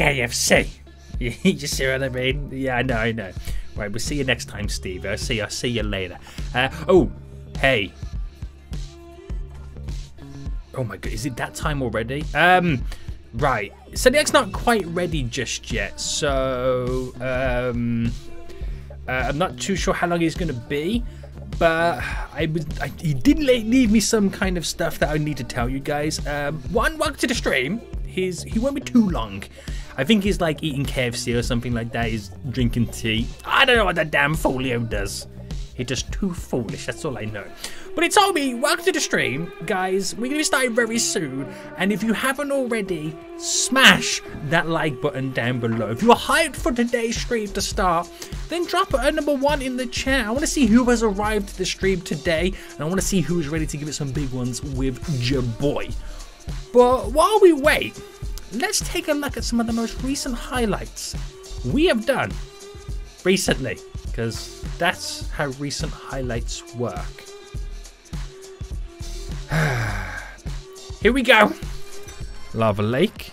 KFC. you see what I mean? Yeah, I know, I know. Right, we'll see you next time, Steve. I'll see, I'll see you later. Uh, oh, hey. Oh my god, is it that time already? Um, right. Seniac's not quite ready just yet, so um, uh, I'm not too sure how long he's gonna be. But I was, I, he did leave me some kind of stuff that I need to tell you guys. Um, one, welcome to the stream. He's he won't be too long. I think he's like eating KFC or something like that. He's drinking tea. I don't know what that damn folio does. He's just too foolish. That's all I know. But he told me, welcome to the stream, guys. We're going to be starting very soon. And if you haven't already, smash that like button down below. If you're hyped for today's stream to start, then drop a number one in the chat. I want to see who has arrived to the stream today. And I want to see who is ready to give it some big ones with your boy. But while we wait, let's take a look at some of the most recent highlights we have done recently. Because that's how recent highlights work. Here we go. Lava Lake.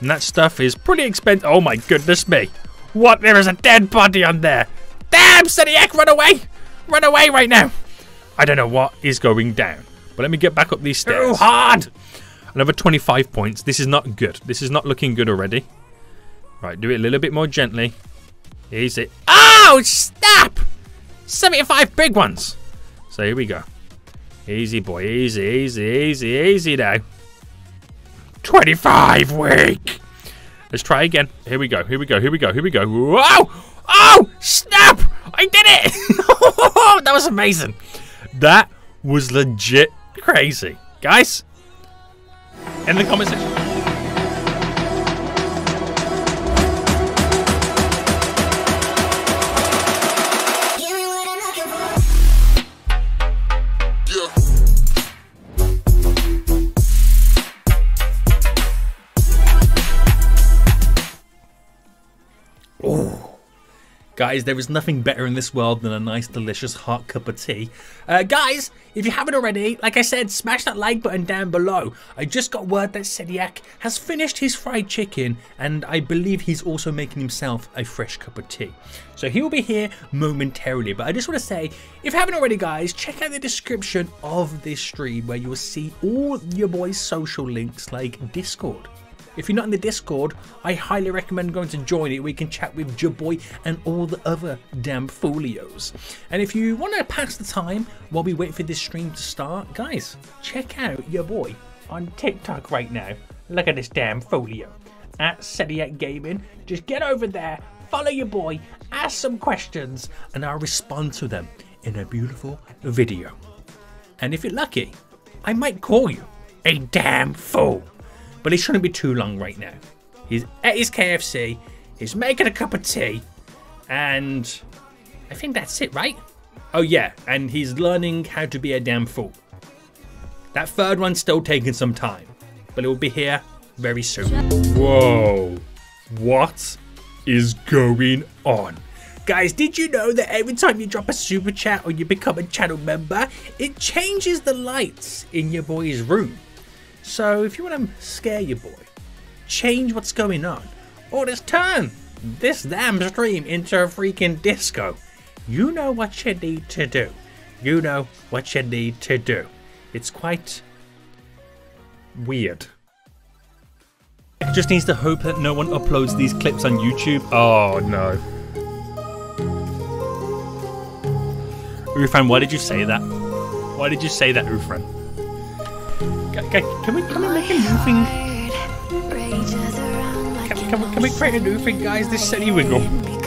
And that stuff is pretty expensive. Oh my goodness me. What? There is a dead body on there. Damn, Seniac, run away. Run away right now. I don't know what is going down. But let me get back up these stairs. Too hard. Another 25 points. This is not good. This is not looking good already. Right, do it a little bit more gently. Easy. Oh, stop! 75 big ones. So here we go. Easy, boy. Easy, easy, easy, easy now. 25 weak. Let's try again. Here we go. Here we go. Here we go. Here we go. Whoa! Oh! Snap! I did it! that was amazing. That was legit crazy. Guys, in the comment section. Guys, there is nothing better in this world than a nice, delicious, hot cup of tea. Uh, guys, if you haven't already, like I said, smash that like button down below. I just got word that Seniac has finished his fried chicken, and I believe he's also making himself a fresh cup of tea. So he will be here momentarily, but I just want to say, if you haven't already, guys, check out the description of this stream where you will see all your boys' social links like Discord, if you're not in the Discord, I highly recommend going to join it. We can chat with Jaboy and all the other damn folios. And if you want to pass the time while we wait for this stream to start, guys, check out your boy on TikTok right now. Look at this damn folio at Seniac Gaming. Just get over there, follow your boy, ask some questions, and I'll respond to them in a beautiful video. And if you're lucky, I might call you a damn fool. But he shouldn't be too long right now. He's at his KFC, he's making a cup of tea, and I think that's it, right? Oh yeah, and he's learning how to be a damn fool. That third one's still taking some time, but it will be here very soon. Whoa, what is going on? Guys, did you know that every time you drop a super chat or you become a channel member, it changes the lights in your boy's room? So if you want to scare your boy, change what's going on, or just turn this damn stream into a freaking disco, you know what you need to do. You know what you need to do. It's quite weird. Just needs to hope that no one uploads these clips on YouTube. Oh no. Ufran, why did you say that? Why did you say that, Ufran? Can we, can we make a new thing? Can, can, we, can we create a new thing, guys? This city wiggle.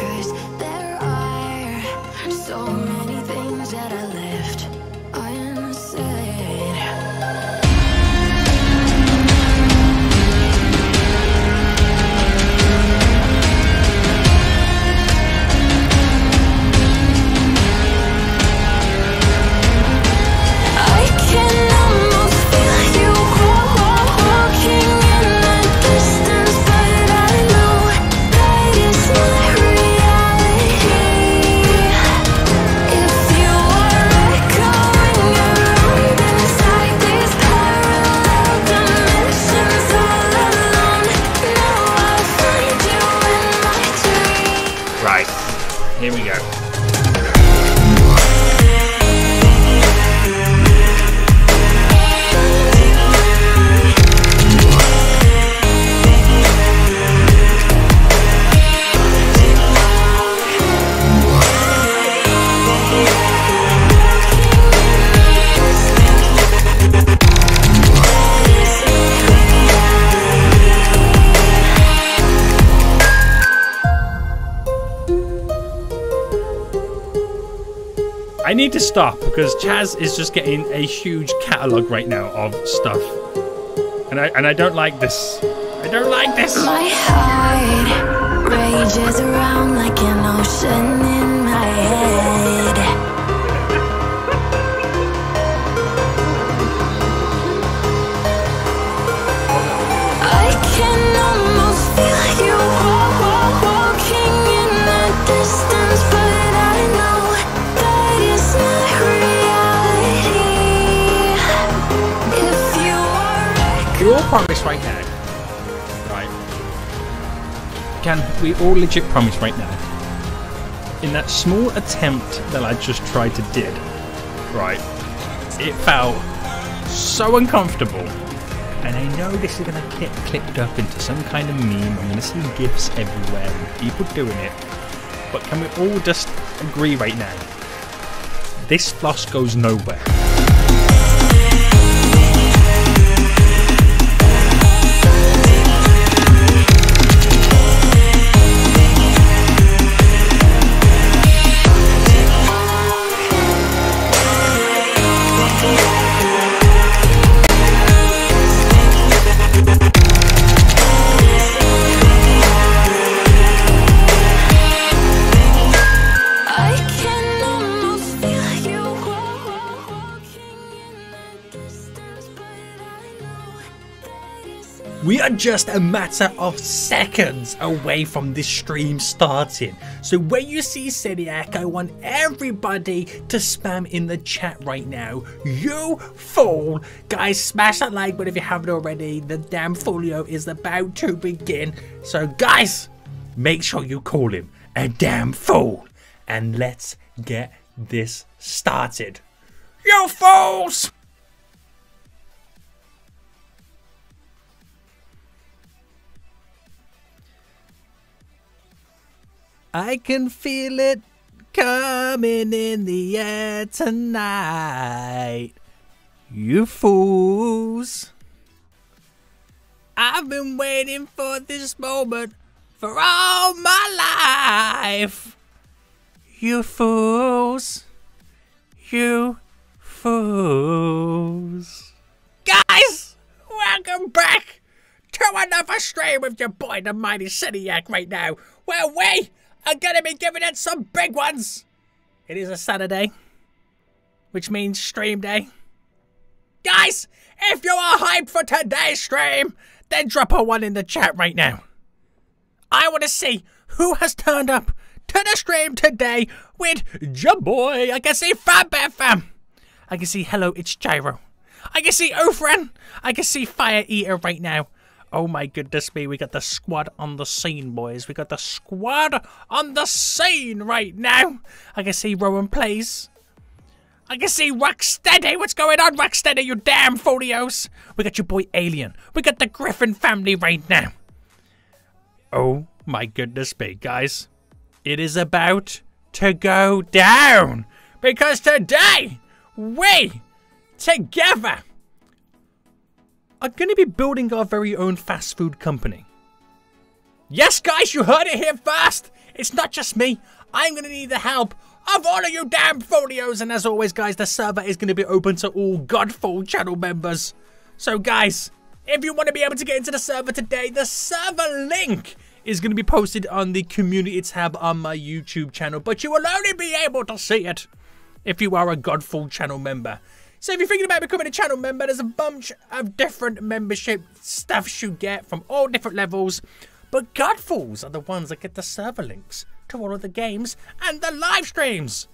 Need to stop because Chaz is just getting a huge catalogue right now of stuff. And I and I don't like this. I don't like this. My heart rages around like an ocean promise right now. Right. Can we all legit promise right now? In that small attempt that I just tried to did, right? It felt so uncomfortable. And I know this is gonna get clipped up into some kind of meme. I'm gonna see gifs everywhere with people doing it. But can we all just agree right now? This floss goes nowhere. Just a matter of seconds away from this stream starting. So when you see Seniac, I want everybody to spam in the chat right now. You fool! Guys, smash that like button if you haven't already. The damn folio is about to begin. So guys, make sure you call him a damn fool. And let's get this started. You fools! I can feel it coming in the air tonight. You fools. I've been waiting for this moment for all my life. You fools. You fools. Guys, welcome back to another stream with your boy, the mighty Seniac, right now, where we are gonna be giving it some big ones. It is a Saturday, which means stream day. Guys, if you are hyped for today's stream, then drop a one in the chat right now. I want to see who has turned up to the stream today with your boy. I can see Fab Bear Fam. I can see Hello, it's Gyro. I can see Ophran. I can see Fire Eater right now. Oh my goodness me, we got the squad on the scene, boys. We got the squad on the scene right now. I can see Rowan Plays. I can see Rocksteady. What's going on, Rocksteady, you damn folios? We got your boy Alien. We got the Griffin family right now. Oh my goodness me, guys. It is about to go down. Because today, we, together, are going to be building our very own fast food company. Yes, guys, you heard it here first. It's not just me. I'm going to need the help of all of you damn folios. And as always, guys, the server is going to be open to all Godfall channel members. So, guys, if you want to be able to get into the server today, the server link is going to be posted on the community tab on my YouTube channel. But you will only be able to see it if you are a Godfall channel member. So if you're thinking about becoming a channel member, there's a bunch of different membership stuffs you get from all different levels. But Godfalls are the ones that get the server links to all of the games and the live streams.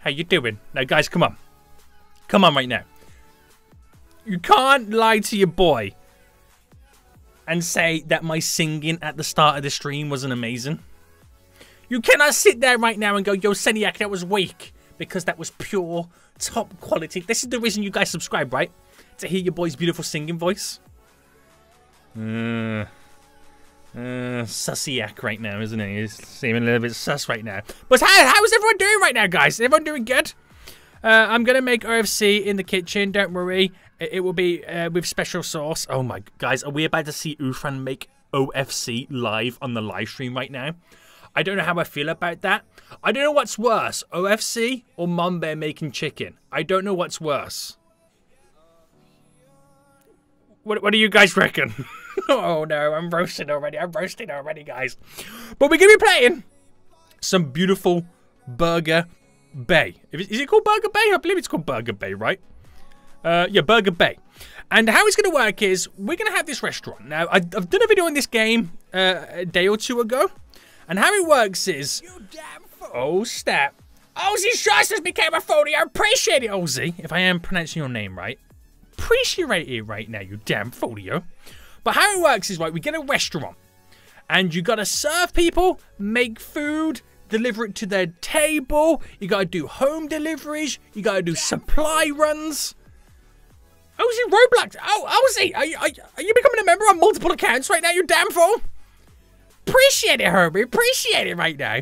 How you doing? Now guys, come on. Come on right now. You can't lie to your boy and say that my singing at the start of the stream wasn't amazing. You cannot sit there right now and go, yo, Seniac, that was weak. Because that was pure, top quality. This is the reason you guys subscribe, right? To hear your boy's beautiful singing voice. Uh, uh, right now, isn't he? He's seeming a little bit sus right now. But how, is everyone doing right now, guys? Is everyone doing good? Uh, I'm going to make OFC in the kitchen. Don't worry. It, it will be uh, with special sauce. Oh my, guys, are we about to see Ufran make OFC live on the live stream right now? I don't know how I feel about that. I don't know what's worse, OFC or Mom Bear making chicken. I don't know what's worse. What, what do you guys reckon? oh no, I'm roasting already. I'm roasting already, guys. But we're going to be playing some beautiful Burger Bay. Is it called Burger Bay? I believe it's called Burger Bay, right? Uh, yeah, Burger Bay. And how it's going to work is we're going to have this restaurant. Now, I, have done a video on this game uh, a day or two ago. And how it works is... Oh, step. Ozzy Shosters became a phony. I appreciate it, oh, Ozzy. If I am pronouncing your name right. Appreciate it right now, you damn folio. But how it works is, right, we get a restaurant. And you got to serve people, make food, deliver it to their table. You got to do home deliveries. You got to do supply runs. Oh, Ozzy Roblox. Oh, oh Ozzy, are you, are you becoming a member on multiple accounts right now, you damn fool? Appreciate it, Herbie. Appreciate it right now.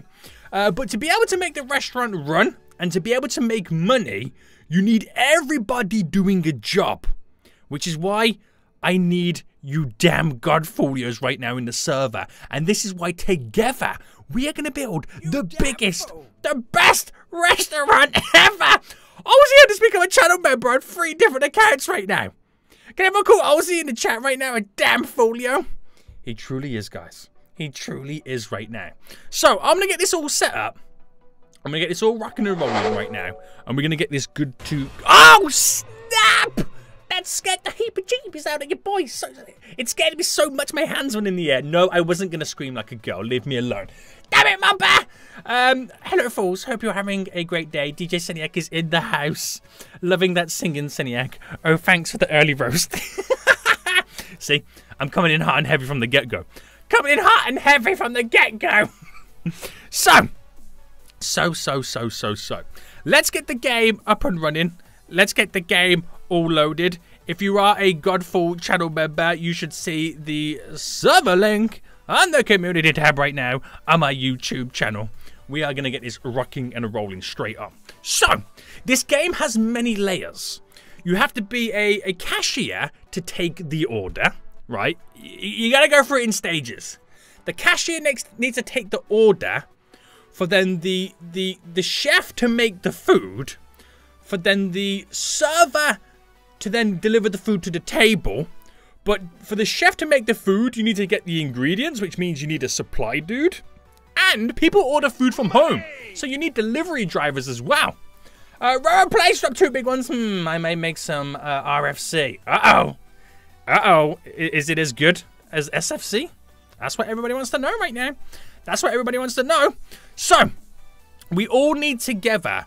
Uh, but to be able to make the restaurant run and to be able to make money, you need everybody doing a job. Which is why I need you damn godfolios right now in the server. And this is why together we are going to build you the biggest, fool. the best restaurant ever. Ozzy had to become a channel member on three different accounts right now. Can everyone call Ozzy in the chat right now a damn folio? He truly is, guys. He truly is right now. So, I'm going to get this all set up. I'm going to get this all rocking and rolling right now. And we're going to get this good to... Oh, snap! That scared the heap of jeebies out of your boy. So, it scared me so much my hands went in the air. No, I wasn't going to scream like a girl. Leave me alone. Damn it, Mamba! Um, hello, fools. Hope you're having a great day. DJ Seniac is in the house. Loving that singing, Seniac. Oh, thanks for the early roast. See, I'm coming in hot and heavy from the get-go coming in hot and heavy from the get go. so, so, so, so, so, so. Let's get the game up and running. Let's get the game all loaded. If you are a Godfall channel member, you should see the server link and the community tab right now on my YouTube channel. We are going to get this rocking and rolling straight up. So, this game has many layers. You have to be a, a cashier to take the order right? You, got to go through it in stages. The cashier next needs to take the order for then the the the chef to make the food, for then the server to then deliver the food to the table. But for the chef to make the food, you need to get the ingredients, which means you need a supply dude. And people order food from home, so you need delivery drivers as well. Uh, Rowan Plays drop two big ones. Hmm, I may make some uh, RFC. Uh-oh. Uh-oh. Is it as good as SFC? That's what everybody wants to know right now. That's what everybody wants to know. So, we all need together.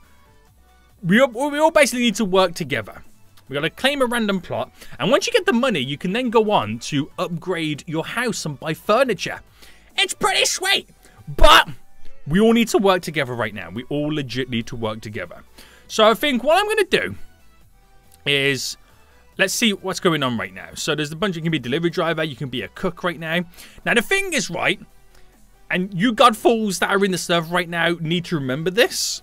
We all, we all basically need to work together. We got to claim a random plot, and once you get the money, you can then go on to upgrade your house and buy furniture. It's pretty sweet, but we all need to work together right now. We all legit need to work together. So I think what I'm going to do is Let's see what's going on right now. So there's a bunch, you can be a delivery driver, you can be a cook right now. Now the thing is, right, and you godfalls that are in the server right now need to remember this.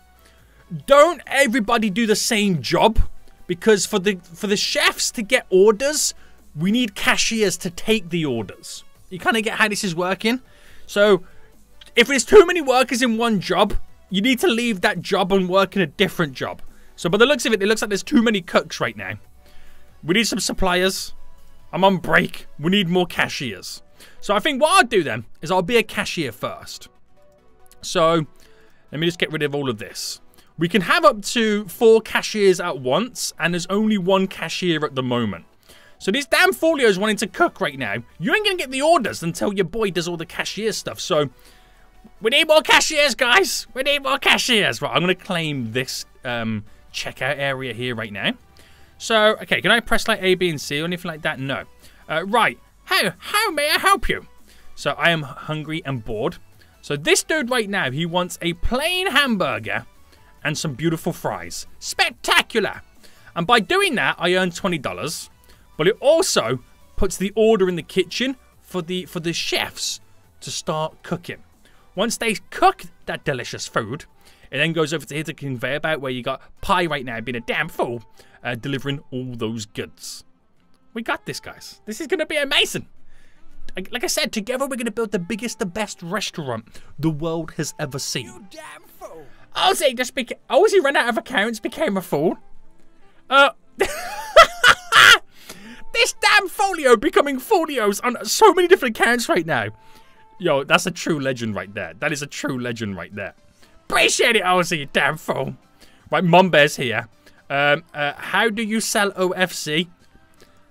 Don't everybody do the same job because for the for the chefs to get orders, we need cashiers to take the orders. You kind of get how this is working. So if there's too many workers in one job, you need to leave that job and work in a different job. So by the looks of it, it looks like there's too many cooks right now. We need some suppliers. I'm on break. We need more cashiers. So I think what I'll do then is I'll be a cashier first. So let me just get rid of all of this. We can have up to four cashiers at once, and there's only one cashier at the moment. So these damn folios wanting to cook right now. You ain't gonna get the orders until your boy does all the cashier stuff. So we need more cashiers, guys. We need more cashiers. Right, I'm gonna claim this um, checkout area here right now. So, okay, can I press like A, B, and C or anything like that? No. Uh, right. How, how may I help you? So I am hungry and bored. So this dude right now, he wants a plain hamburger and some beautiful fries. Spectacular! And by doing that, I earn $20. But it also puts the order in the kitchen for the for the chefs to start cooking. Once they cook that delicious food, it then goes over to here to conveyor belt where you got pie right now being a damn fool, uh, delivering all those goods. We got this, guys. This is gonna be amazing. Like I said, together we're gonna build the biggest, the best restaurant the world has ever seen. Damn fool. Ozzy just became. Ozzy ran out of accounts, became a fool. Uh. this damn folio becoming folios on so many different accounts right now. Yo, that's a true legend right there. That is a true legend right there. Appreciate it, Ozzy, you damn fool. Right, Mom Bear's here. Um, uh, how do you sell OFC?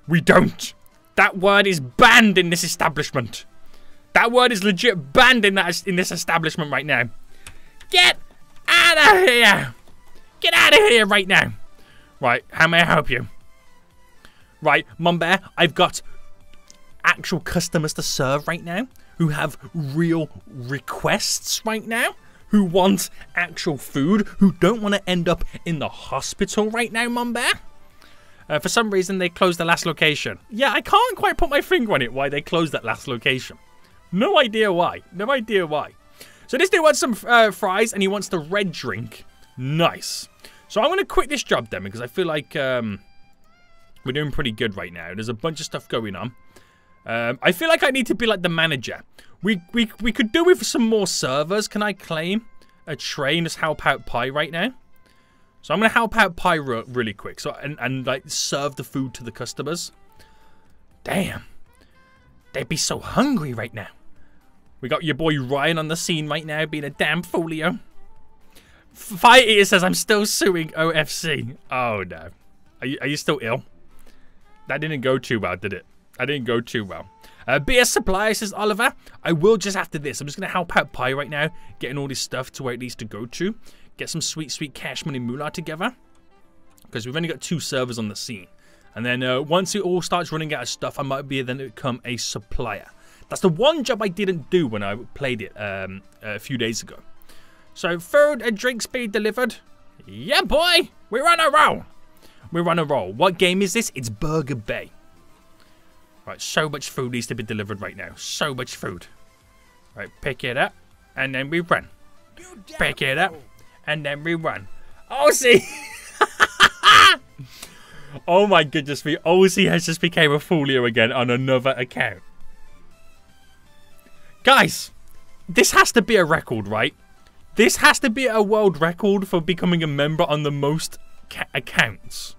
We don't. That word is banned in this establishment. That word is legit banned in that in this establishment right now. Get out of here! Get out of here right now! Right, how may I help you? Right, Mum Bear, I've got actual customers to serve right now who have real requests right now, who want actual food, who don't want to end up in the hospital right now, Mum Bear. Uh, for some reason, they closed the last location. Yeah, I can't quite put my finger on it why they closed that last location. No idea why. No idea why. So this dude wants some uh, fries and he wants the red drink. Nice. So I'm going to quit this job then because I feel like um, we're doing pretty good right now. There's a bunch of stuff going on. Um, I feel like I need to be like the manager. We, we, we could do with some more servers. Can I claim a train as help out pie right now? So I'm going to help out re really quick so and, and like serve the food to the customers. Damn. They'd be so hungry right now. We got your boy Ryan on the scene right now being a damn folio. Fire Eater says, I'm still suing OFC. Oh, no. Are you, are you still ill? That didn't go too well, did it? That didn't go too well. Uh, BS supplier, says, Oliver, I will just after this. I'm just going to help out Pi right now, getting all this stuff to where it needs to go to. Get some sweet, sweet cash money moolah together. Because we've only got two servers on the scene. And then uh, once it all starts running out of stuff, I might be then become a supplier. That's the one job I didn't do when I played it um, a few days ago. So food and drinks being delivered. Yeah, boy, we're on a roll. We're on a roll. What game is this? It's Burger Bay. Right, so much food needs to be delivered right now. So much food. Right, pick it up, and then we run. Pick it up, and then we run. See. oh my goodness me. Ozzy has just became a folio again on another account. Guys, this has to be a record, right? This has to be a world record for becoming a member on the most accounts.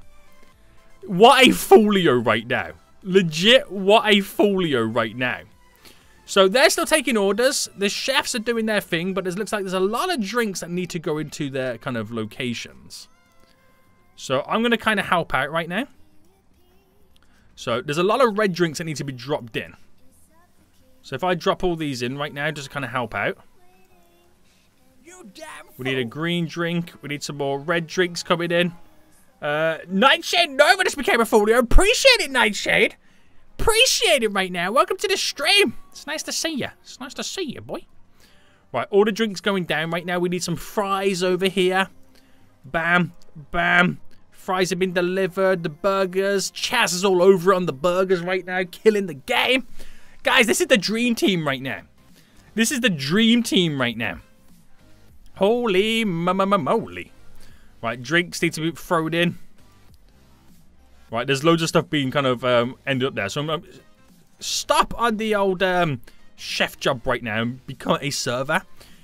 What a folio right now. Legit, what a folio right now. So they're still taking orders. The chefs are doing their thing, but it looks like there's a lot of drinks that need to go into their kind of locations. So I'm going to kind of help out right now. So there's a lot of red drinks that need to be dropped in. So if I drop all these in right now, just to kind of help out. We need a green drink. We need some more red drinks coming in. Uh, Nightshade Nova just became a folio. Appreciate it, Nightshade. Appreciate it right now. Welcome to the stream. It's nice to see you. It's nice to see you, boy. Right, all the drinks going down right now. We need some fries over here. Bam, bam. Fries have been delivered. The burgers. Chaz is all over on the burgers right now, killing the game. Guys, this is the dream team right now. This is the dream team right now. Holy moly. Right, drinks need to be thrown in. Right, there's loads of stuff being kind of um, ended up there. So I'm um, stop on the old um, chef job right now and become a server.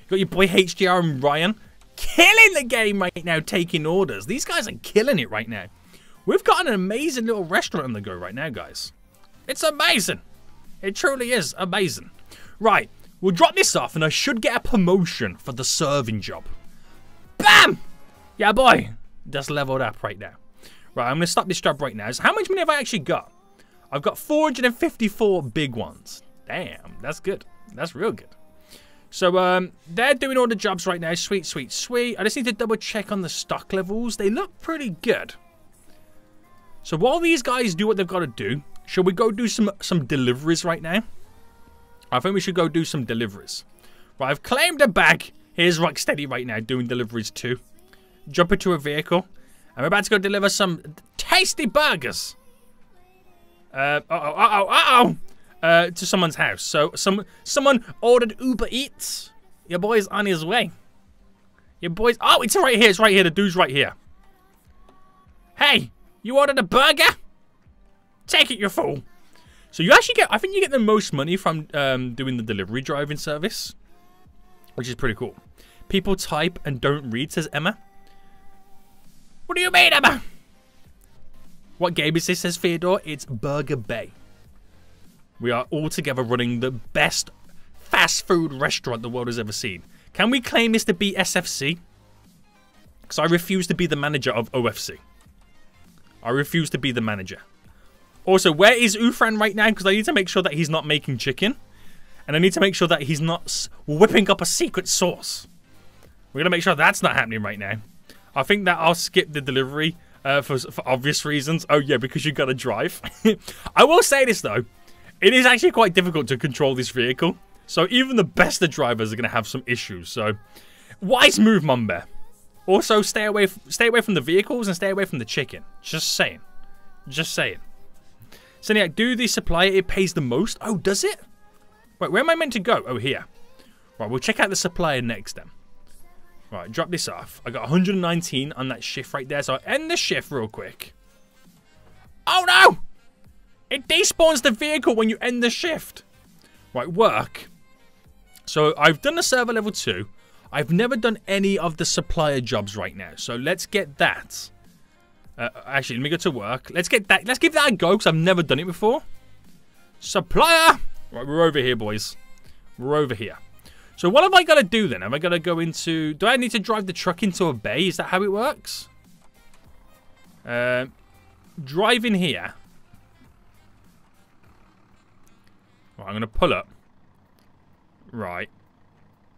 You got your boy HDR and Ryan killing the game right now, taking orders. These guys are killing it right now. We've got an amazing little restaurant on the go right now, guys. It's amazing. It truly is amazing. Right, we'll drop this off and I should get a promotion for the serving job. BAM! Yeah, boy. Just leveled up right now. Right, I'm going to stop this job right now. So how much money have I actually got? I've got 454 big ones. Damn, that's good. That's real good. So um, they're doing all the jobs right now. Sweet, sweet, sweet. I just need to double check on the stock levels. They look pretty good. So while these guys do what they've got to do, should we go do some some deliveries right now? I think we should go do some deliveries. Right, I've claimed a bag. Here's Rocksteady right now doing deliveries too. Jump into a vehicle. I'm about to go deliver some tasty burgers. Uh oh, uh oh, uh oh, uh to someone's house. So some someone ordered Uber Eats. Your boy's on his way. Your boy's oh, it's right here. It's right here. The dude's right here. Hey, you ordered a burger? Take it, you fool. So you actually get, I think you get the most money from um, doing the delivery driving service, which is pretty cool. People type and don't read, says Emma. What do you mean, Emma? What game is this, says Theodore? It's Burger Bay. We are all together running the best fast food restaurant the world has ever seen. Can we claim this to be SFC? Because I refuse to be the manager of OFC. I refuse to be the manager. Also, where is Ufran right now? Because I need to make sure that he's not making chicken. And I need to make sure that he's not whipping up a secret sauce. We're going to make sure that's not happening right now. I think that I'll skip the delivery uh, for, for obvious reasons. Oh, yeah, because you've got to drive. I will say this, though. It is actually quite difficult to control this vehicle. So even the best of drivers are going to have some issues. So, wise move, Mumbear. Also, stay away, stay away from the vehicles and stay away from the chicken. Just saying. Just saying. Seniac, do the supplier it pays the most? Oh, does it? Wait, where am I meant to go? Oh, here. Right, we'll check out the supplier next then. Right, drop this off. I got 119 on that shift right there, so I'll end the shift real quick. Oh no! It despawns the vehicle when you end the shift. Right, work. So I've done the server level 2. I've never done any of the supplier jobs right now, so let's get that. Uh, actually, let me go to work. Let's get that. Let's give that a go because I've never done it before. Supplier. Right, we're over here, boys. We're over here. So what have I got to do then? Am I going to go into... Do I need to drive the truck into a bay? Is that how it works? Uh, drive in here. I'm going to pull up. Right.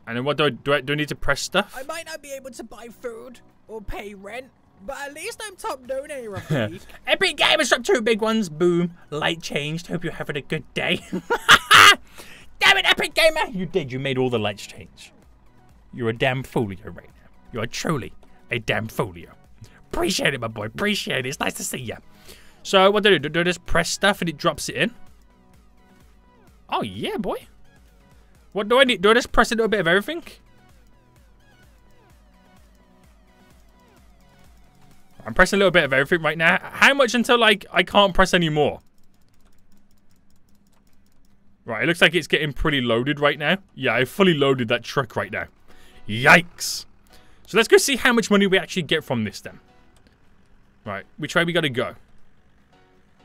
And then what do I do? I, do I need to press stuff? I might not be able to buy food or pay rent, but at least I'm top donator of the week. Epic Gamers dropped two big ones. Boom. Light changed. Hope you're having a good day. damn it, Epic Gamer! You did. You made all the lights change. You're a damn folio right now. You are truly a damn folio. Appreciate it, my boy. Appreciate it. It's nice to see you. So, what do I do? Do I just press stuff and it drops it in? Oh, yeah, boy. What do I need? Do I just press a little bit of everything? I'm pressing a little bit of everything right now. How much until, like, I can't press any more? Right, it looks like it's getting pretty loaded right now. Yeah, I fully loaded that truck right now. Yikes. So let's go see how much money we actually get from this then. Right, which way we gotta go?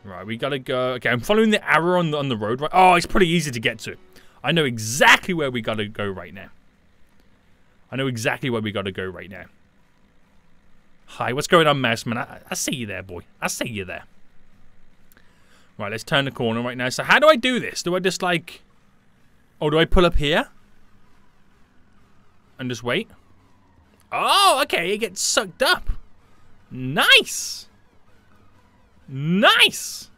Right, we gotta go... Okay, I'm following the arrow on the, on the road. Right. Oh, it's pretty easy to get to. I know exactly where we gotta go right now. I know exactly where we gotta go right now. Hi, what's going on, Mouseman? I, I see you there, boy. I see you there. Right, let's turn the corner right now. So how do I do this? Do I just like... Oh, do I pull up here? And just wait? Oh, okay. It gets sucked up. Nice. Nice.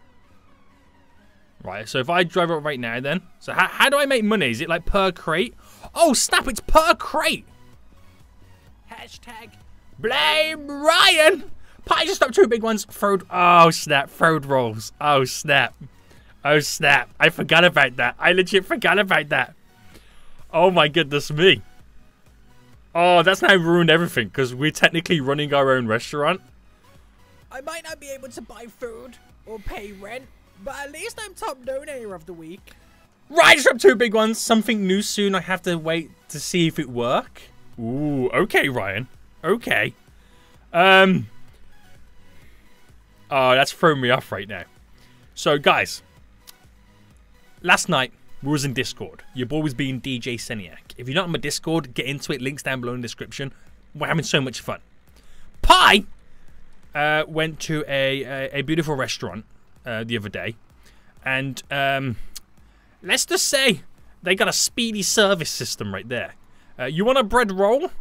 Right, so if I drive up right now then. So how, how do I make money? Is it like per crate? Oh, snap. It's per crate. Hashtag Blame Ryan! Pie just up two big ones. Frode. Oh, snap. Frode rolls. Oh, snap. Oh, snap. I forgot about that. I legit forgot about that. Oh, my goodness me. Oh, that's now ruined everything because we're technically running our own restaurant. I might not be able to buy food or pay rent, but at least I'm top donator of the week. Right, up two big ones. Something new soon. I have to wait to see if it work. Ooh, okay, Ryan. Okay. Um. Oh, that's throwing me off right now. So, guys, last night we was in Discord. Your boy was being DJ Seniac. If you're not on my Discord, get into it. Links down below in the description. We're having so much fun. Pie uh, went to a, a, a beautiful restaurant uh, the other day, and um, let's just say they got a speedy service system right there. Uh, you want a bread roll?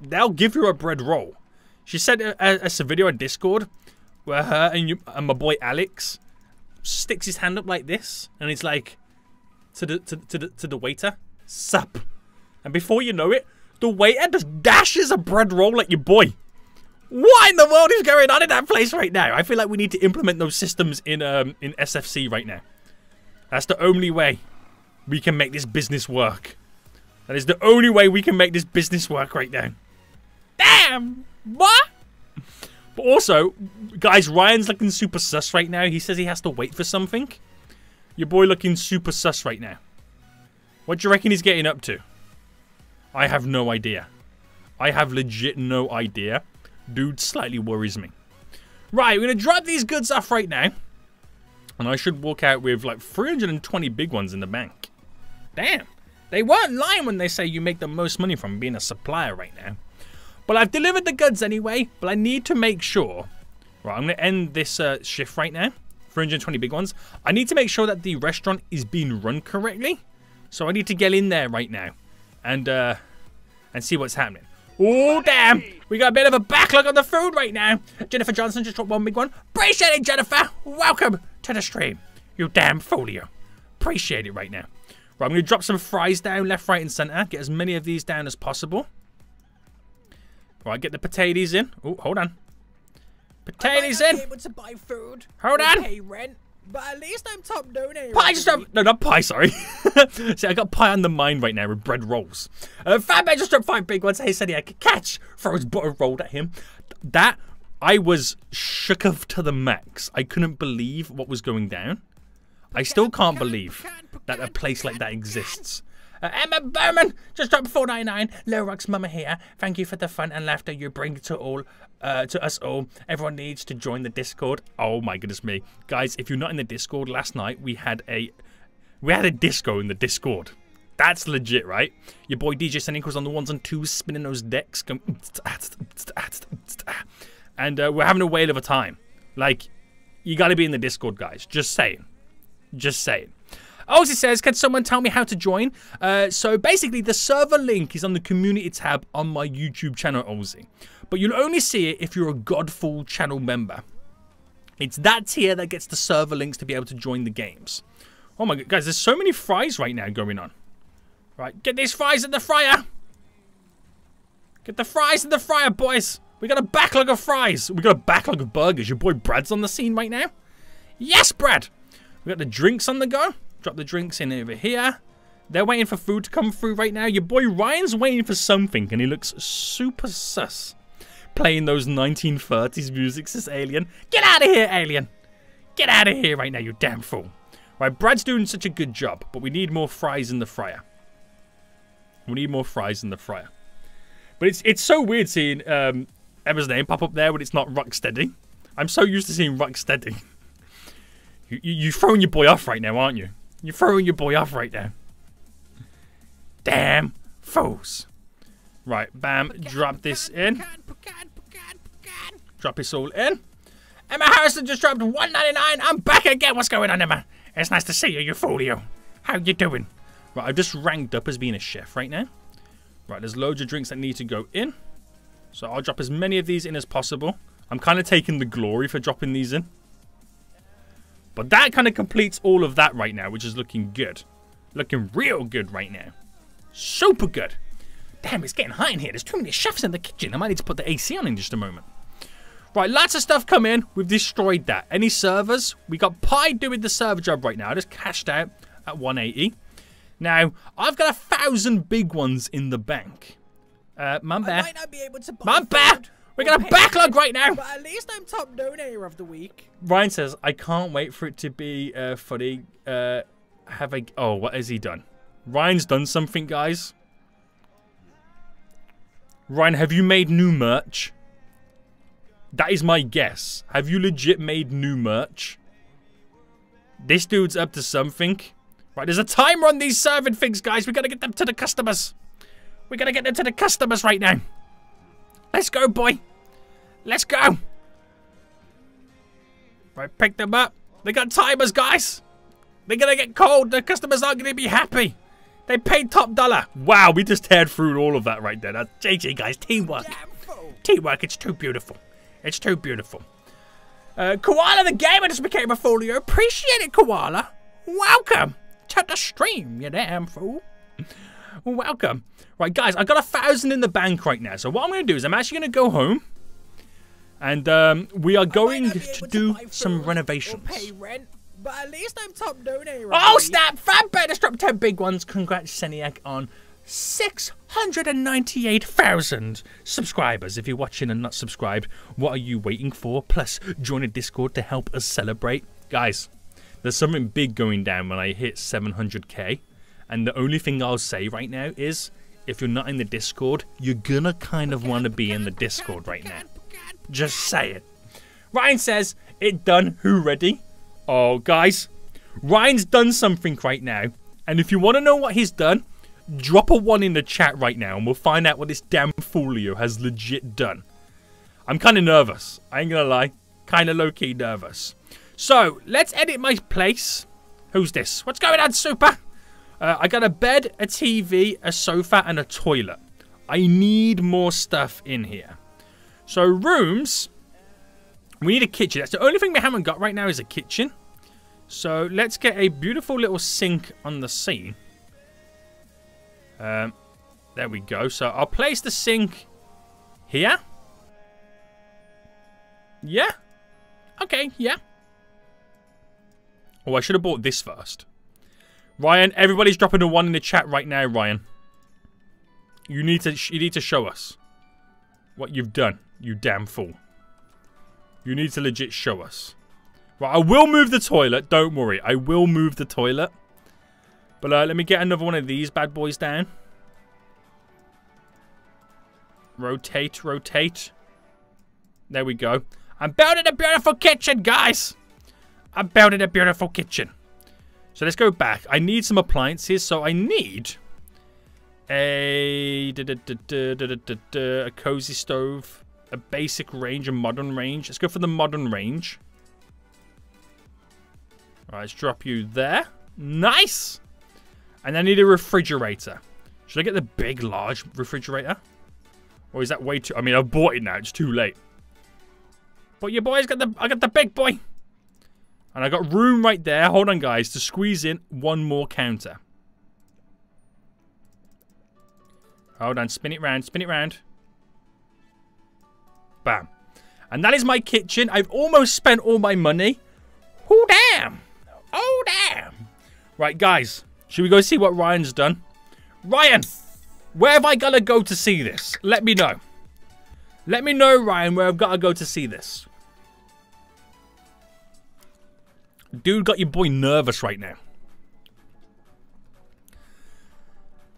They'll give you a bread roll. She sent us a video on Discord her and, you, and my boy Alex sticks his hand up like this, and he's like to the to, to the to the waiter, sup, And before you know it, the waiter just dashes a bread roll at your boy. What in the world is going on in that place right now? I feel like we need to implement those systems in um in SFC right now. That's the only way we can make this business work. That is the only way we can make this business work right now. Damn! What? But also, guys, Ryan's looking super sus right now. He says he has to wait for something. Your boy looking super sus right now. What do you reckon he's getting up to? I have no idea. I have legit no idea. Dude slightly worries me. Right, we're going to drop these goods off right now. And I should walk out with like 320 big ones in the bank. Damn. They weren't lying when they say you make the most money from being a supplier right now. But I've delivered the goods anyway, but I need to make sure. Right, I'm going to end this uh, shift right now. 320 big ones. I need to make sure that the restaurant is being run correctly. So I need to get in there right now and uh, and see what's happening. Oh, damn. We got a bit of a backlog on the food right now. Jennifer Johnson just dropped one big one. Appreciate it, Jennifer. Welcome to the stream. You damn fool you. Appreciate it right now. Right, I'm going to drop some fries down left, right, and centre. Get as many of these down as possible. Right, get the potatoes in. Oh, hold on. Potatoes I in. Able to buy food. Hold on. Pay rent, but at least I'm top donator. Pie just dropped. No, not pie, sorry. See, I got pie on the mind right now with bread rolls. Uh, Fatman just dropped five big ones. Hey, said he could catch. Throws butter rolled at him. That, I was shook of to the max. I couldn't believe what was going down. I still can't believe that a place like that exists. Uh, Emma Bowman just dropped 4.99. Low Rock's mama here. Thank you for the fun and laughter you bring to all, uh, to us all. Everyone needs to join the Discord. Oh my goodness me, guys! If you're not in the Discord, last night we had a we had a disco in the Discord. That's legit, right? Your boy DJ Seniac was on the ones and twos, spinning those decks, and uh, we're having a whale of a time. Like, you got to be in the Discord, guys. Just saying. Just saying. Ozzy says, can someone tell me how to join? Uh, so basically, the server link is on the community tab on my YouTube channel, Ozzy. But you'll only see it if you're a Godfall channel member. It's that tier that gets the server links to be able to join the games. Oh my god, guys, there's so many fries right now going on. Right, get these fries in the fryer. Get the fries in the fryer, boys. We got a backlog of fries. We got a backlog of burgers. Your boy Brad's on the scene right now. Yes, Brad. We got the drinks on the go. Drop the drinks in over here. They're waiting for food to come through right now. Your boy Ryan's waiting for something, and he looks super sus. Playing those 1930s music, says Alien. Get out of here, Alien. Get out of here right now, you damn fool. Right, Brad's doing such a good job, but we need more fries in the fryer. We need more fries in the fryer. But it's it's so weird seeing um, Emma's name pop up there when it's not Rocksteady. I'm so used to seeing Rocksteady. You, you, you're throwing your boy off right now, aren't you? You're throwing your boy off right now. Damn fools. Right, bam, drop this in. Pecan, pecan, pecan, pecan. Drop this all in. Emma Harrison just dropped 199. I'm back again. What's going on, Emma? It's nice to see you, you fool you. How you doing? Right, I've just ranked up as being a chef right now. Right, there's loads of drinks that need to go in. So I'll drop as many of these in as possible. I'm kind of taking the glory for dropping these in. But that kind of completes all of that right now, which is looking good. Looking real good right now. Super good. Damn, it's getting hot in here. There's too many chefs in the kitchen. I might need to put the AC on in just a moment. Right, lots of stuff come in. We've destroyed that. Any servers? We got Pi doing the server job right now. I just cashed out at 180. Now, I've got a thousand big ones in the bank. Uh, my I might not be able to buy My food bad. We or got a backlog right now. But at least I'm top donator of the week. Ryan says, I can't wait for it to be uh, funny. Uh, have a. Oh, what has he done? Ryan's done something, guys. Ryan, have you made new merch? That is my guess. Have you legit made new merch? This dude's up to something. Right, there's a timer on these serving things, guys. We gotta get them to the customers. We gotta get them to the customers right now. Let's go, boy. Let's go. Right, pick them up. They got timers, guys. They're gonna get cold. The customers aren't gonna be happy. They paid top dollar. Wow, we just teared through all of that right there. That's JJ, guys. Teamwork. Teamwork. It's too beautiful. It's too beautiful. Uh, Koala the Gamer just became a folio. Appreciate it, Koala. Welcome to the stream, you damn fool. Well, welcome. Right, guys, I've got a thousand in the bank right now. So what I'm going to do is I'm actually going to go home. And um, we are going to do buy some renovations. Pay rent, but at least I'm top donator. of Oh, snap! Fan better drop 10 big ones. Congrats, Seniac, on 698,000 subscribers. If you're watching and not subscribed, what are you waiting for? Plus, join a Discord to help us celebrate. Guys, there's something big going down when I hit 700k. And the only thing I'll say right now is if you're not in the Discord, you're gonna kind of want to be in the Discord right now. Just say it. Ryan says, it done. Who ready? Oh, guys, Ryan's done something right now. And if you want to know what he's done, drop a one in the chat right now and we'll find out what this damn folio has legit done. I'm kind of nervous. I ain't gonna lie. Kind of low key nervous. So, let's edit my place. Who's this? What's going on, Super? Uh, I got a bed, a TV, a sofa, and a toilet. I need more stuff in here. So, rooms. We need a kitchen. That's the only thing we haven't got right now is a kitchen. So let's get a beautiful little sink on the scene. Um, there we go. So I'll place the sink here. Yeah. Okay, yeah. Oh, I should have bought this first. Ryan, everybody's dropping a one in the chat right now, Ryan. You need to you need to show us what you've done, you damn fool. You need to legit show us. Right, I will move the toilet. Don't worry. I will move the toilet. But uh, let me get another one of these bad boys down. Rotate, rotate. There we go. I'm building a beautiful kitchen, guys. I'm building a beautiful kitchen. So let's go back. I need some appliances. So I need a, a cozy stove, a basic range, a modern range. Let's go for the modern range. All right, let's drop you there. Nice. And I need a refrigerator. Should I get the big, large refrigerator? Or is that way too... I mean, I've bought it now. It's too late. But your boy's got the... I got the big boy. And I got room right there. Hold on, guys. To squeeze in one more counter. Hold on. Spin it round. Spin it round. Bam. And that is my kitchen. I've almost spent all my money. Oh, damn. Oh, damn. Right, guys. Should we go see what Ryan's done? Ryan, where have I got to go to see this? Let me know. Let me know, Ryan, where I've got to go to see this. Dude got your boy nervous right now.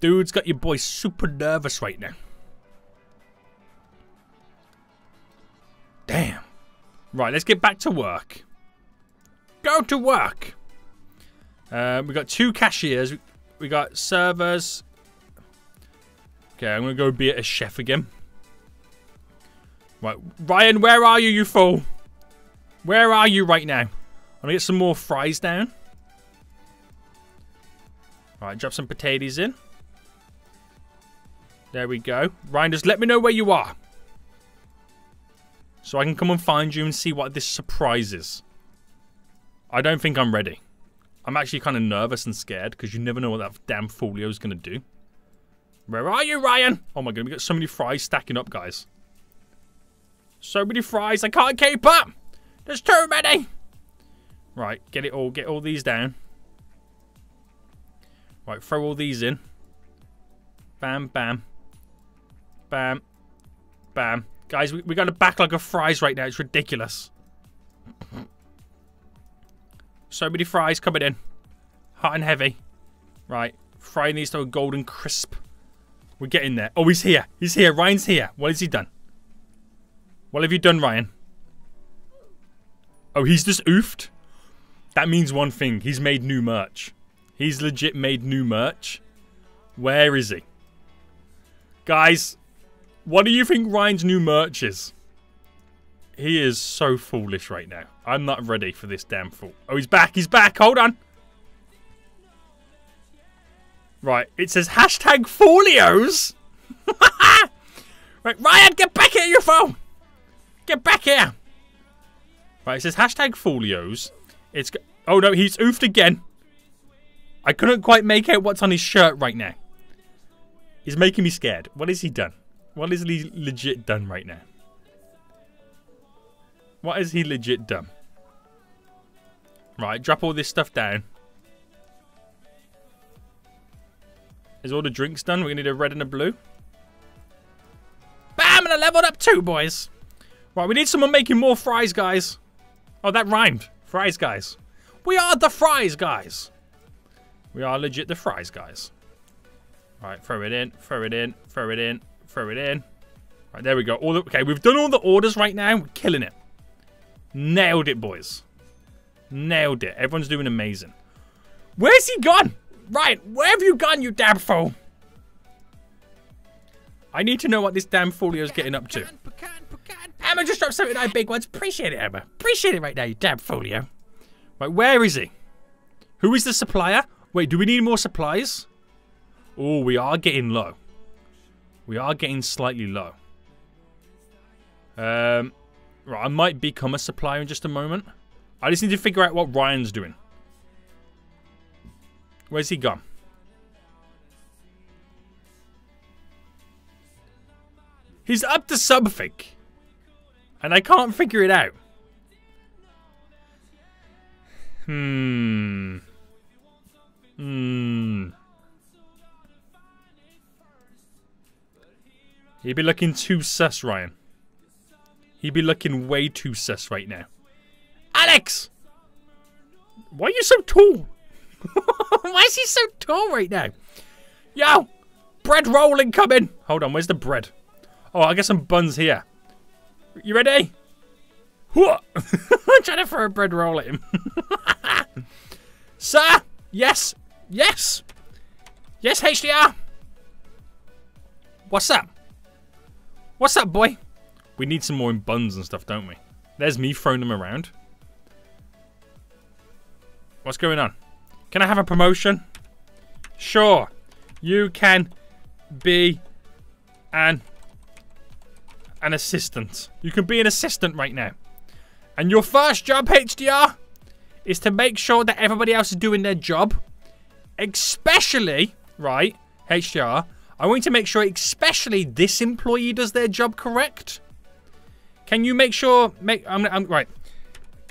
Dude's got your boy super nervous right now. Damn. Right, let's get back to work. Go to work. Uh, we got two cashiers. We got servers. Okay, I'm gonna go be a chef again. Right, Ryan, where are you, you fool? Where are you right now? I'm gonna get some more fries down. Alright, drop some potatoes in. There we go. Ryan, just let me know where you are. So I can come and find you and see what this surprise is. I don't think I'm ready. I'm actually kind of nervous and scared because you never know what that damn folio is going to do. Where are you, Ryan? Oh my god, we got so many fries stacking up, guys. So many fries, I can't keep up. There's too many. Right, get it all, get all these down. Right, throw all these in. Bam, bam. Bam. Bam. Guys, we, we got a backlog of fries right now. It's ridiculous. So many fries coming in. Hot and heavy. Right. Frying these to a golden crisp. We're getting there. Oh, he's here. He's here. Ryan's here. What has he done? What have you done, Ryan? Oh, he's just oofed? That means one thing. He's made new merch. He's legit made new merch. Where is he? Guys, what do you think Ryan's new merch is? He is so foolish right now. I'm not ready for this damn fool. Oh, he's back. He's back. Hold on. Right. It says hashtag folios. right. Ryan, get back here, you fool. Get back here. Right. It says hashtag folios. It's. Oh, no. He's oofed again. I couldn't quite make out what's on his shirt right now. He's making me scared. What has he done? What is he legit done right now? What has he legit done? Right, drop all this stuff down. Is all the drinks done? We're going to need a red and a blue. Bam! And I leveled up too, boys. Right, we need someone making more fries, guys. Oh, that rhymed. Fries, guys. We are the fries, guys. We are legit the fries, guys. Right, throw it in, throw it in, throw it in, throw it in. Right, there we go. All the, okay, we've done all the orders right now. We're killing it. Nailed it, boys. Nailed it. Everyone's doing amazing. Where's he gone? Right, where have you gone, you damn fool? I need to know what this damn folio's getting up to. Emma just dropped 79 big ones. Appreciate it, Emma. Appreciate it right now, you damn folio. Right, where is he? Who is the supplier? Wait, do we need more supplies? Oh, we are getting low. We are getting slightly low. Um, right, I might become a supplier in just a moment. I just need to figure out what Ryan's doing. Where's he gone? He's up to something. And I can't figure it out. Hmm. Hmm. He'd be looking too sus, Ryan. He'd be looking way too sus right now. Alex! Why are you so tall? Why is he so tall right now? Yo! Bread rolling coming! Hold on, where's the bread? Oh, I got some buns here. You ready? Whoa! I'm trying to throw a bread roll at him. Sir! Yes! Yes! Yes, HDR! What's up? What's up, boy? We need some more in buns and stuff, don't we? There's me throwing them around. What's going on? Can I have a promotion? Sure. You can be an an assistant. You can be an assistant right now. And your first job, HDR, is to make sure that everybody else is doing their job. Especially, right, HDR, I want you to make sure especially this employee does their job correct. Can you make sure, make, I'm, I'm right.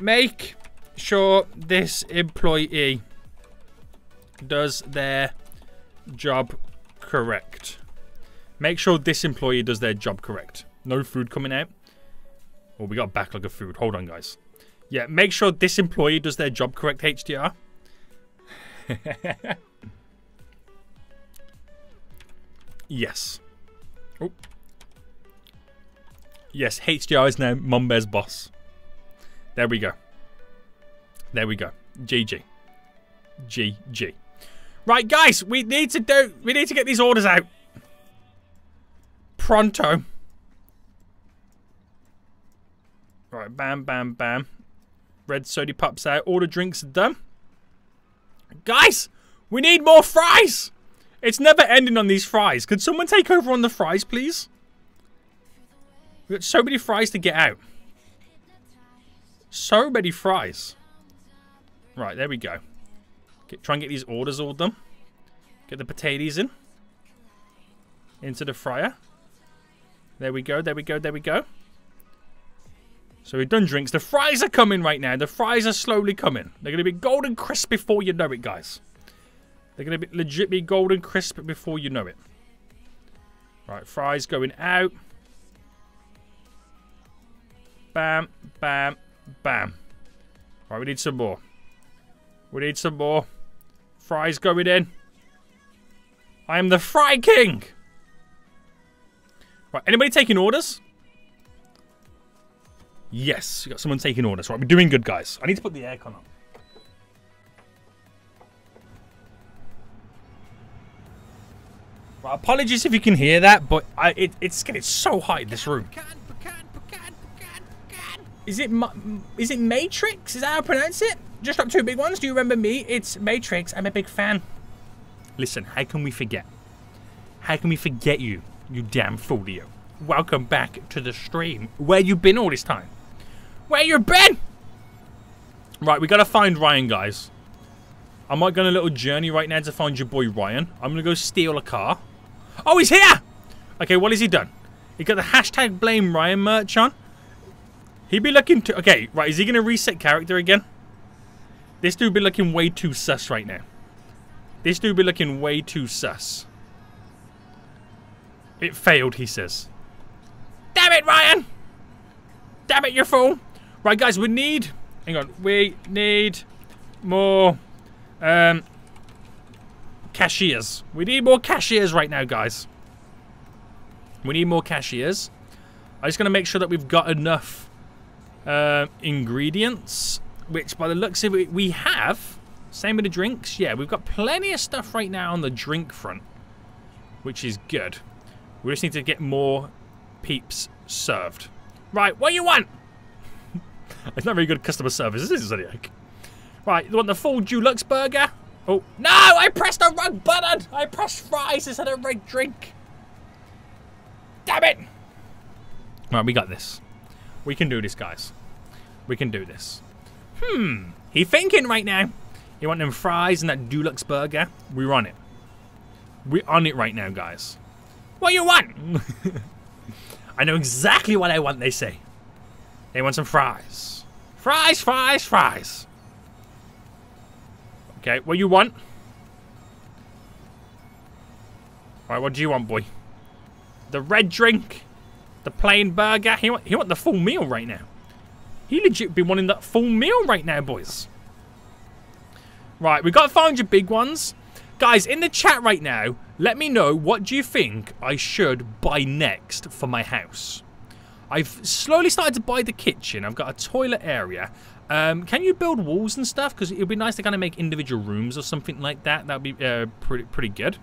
Make sure this employee does their job correct. Make sure this employee does their job correct. No food coming out. Oh, we got a backlog of food. Hold on, guys. Yeah, make sure this employee does their job correct, HDR. yes. Oh. Yes, HDR is now Mumbear's boss. There we go. There we go. GG. GG. Right, guys, we need to do. We need to get these orders out. Pronto. Right, bam, bam, bam. Red soda pops out. All the drinks are done. Guys, we need more fries. It's never ending on these fries. Could someone take over on the fries, please? We've got so many fries to get out. So many fries. Right, there we go. Get, try and get these orders all done. Get the potatoes in. Into the fryer. There we go, there we go, there we go. So we've done drinks. The fries are coming right now. The fries are slowly coming. They're going to be golden crisp before you know it, guys. They're going to be legit be golden crisp before you know it. Right, fries going out. Bam, bam, bam. Right, we need some more. We need some more. Fries going in. I am the Fry King. Right, anybody taking orders? Yes, we got someone taking orders. Right, we're doing good, guys. I need to put the aircon on. Right, apologies if you can hear that, but I, it, it's getting so hot in this room. Is it is it Matrix? Is that how I pronounce it? Just up two big ones. Do you remember me? It's Matrix. I'm a big fan. Listen, how can we forget? How can we forget you, you damn folio? Welcome back to the stream. Where you been all this time? Where you been? Right, we gotta find Ryan, guys. I might go on a little journey right now to find your boy Ryan. I'm gonna go steal a car. Oh, he's here! Okay, what has he done? He got the hashtag blame Ryan merch on. He'd be looking to. Okay, right. Is he to reset character again? This dude be looking way too sus right now. This dude be looking way too sus. It failed, he says. Damn it, Ryan! Damn it, you fool! Right, guys, we need. Hang on. We need more um, cashiers. We need more cashiers right now, guys. We need more cashiers. I'm just going to make sure that we've got enough uh, ingredients, which by the looks of it, we have. Same with the drinks. Yeah, we've got plenty of stuff right now on the drink front, which is good. We just need to get more peeps served. Right, what do you want? it's not very good customer service, is it, Zodiac? Right, you want the full deluxe burger? Oh, no! I pressed the wrong button! I pressed fries instead of red drink. Damn it! Right, we got this. We can do this, guys. We can do this. Hmm. He thinking right now. You want them fries and that deluxe burger? We're on it. We're on it right now, guys. What you want? I know exactly what I want, they say. They want some fries. Fries, fries, fries. Okay, what you want? Alright, what do you want, boy? The red drink? The plain burger? He want, he want the full meal right now. He legit be wanting that full meal right now, boys. Right, we got to find your big ones. Guys, in the chat right now, let me know what do you think I should buy next for my house. I've slowly started to buy the kitchen. I've got a toilet area. Um, can you build walls and stuff? Because it would be nice to kind of make individual rooms or something like that. That would be uh, pretty, pretty good.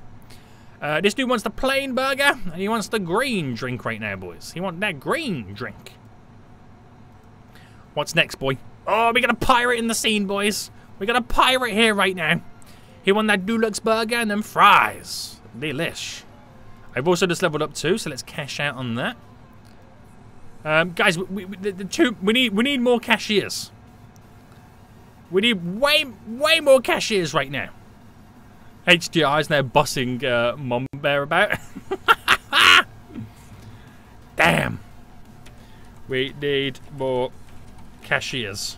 Uh, this dude wants the plain burger, and he wants the green drink right now, boys. He wants that green drink. What's next, boy? Oh, we got a pirate in the scene, boys. We got a pirate here right now. He won that deluxe burger and them fries. Delish. I've also just leveled up too, so let's cash out on that. Um, guys, we, we, the, the two, we need we need more cashiers. We need way way more cashiers right now. HDR is now bossing uh, Mom Bear about. Damn. We need more cashiers.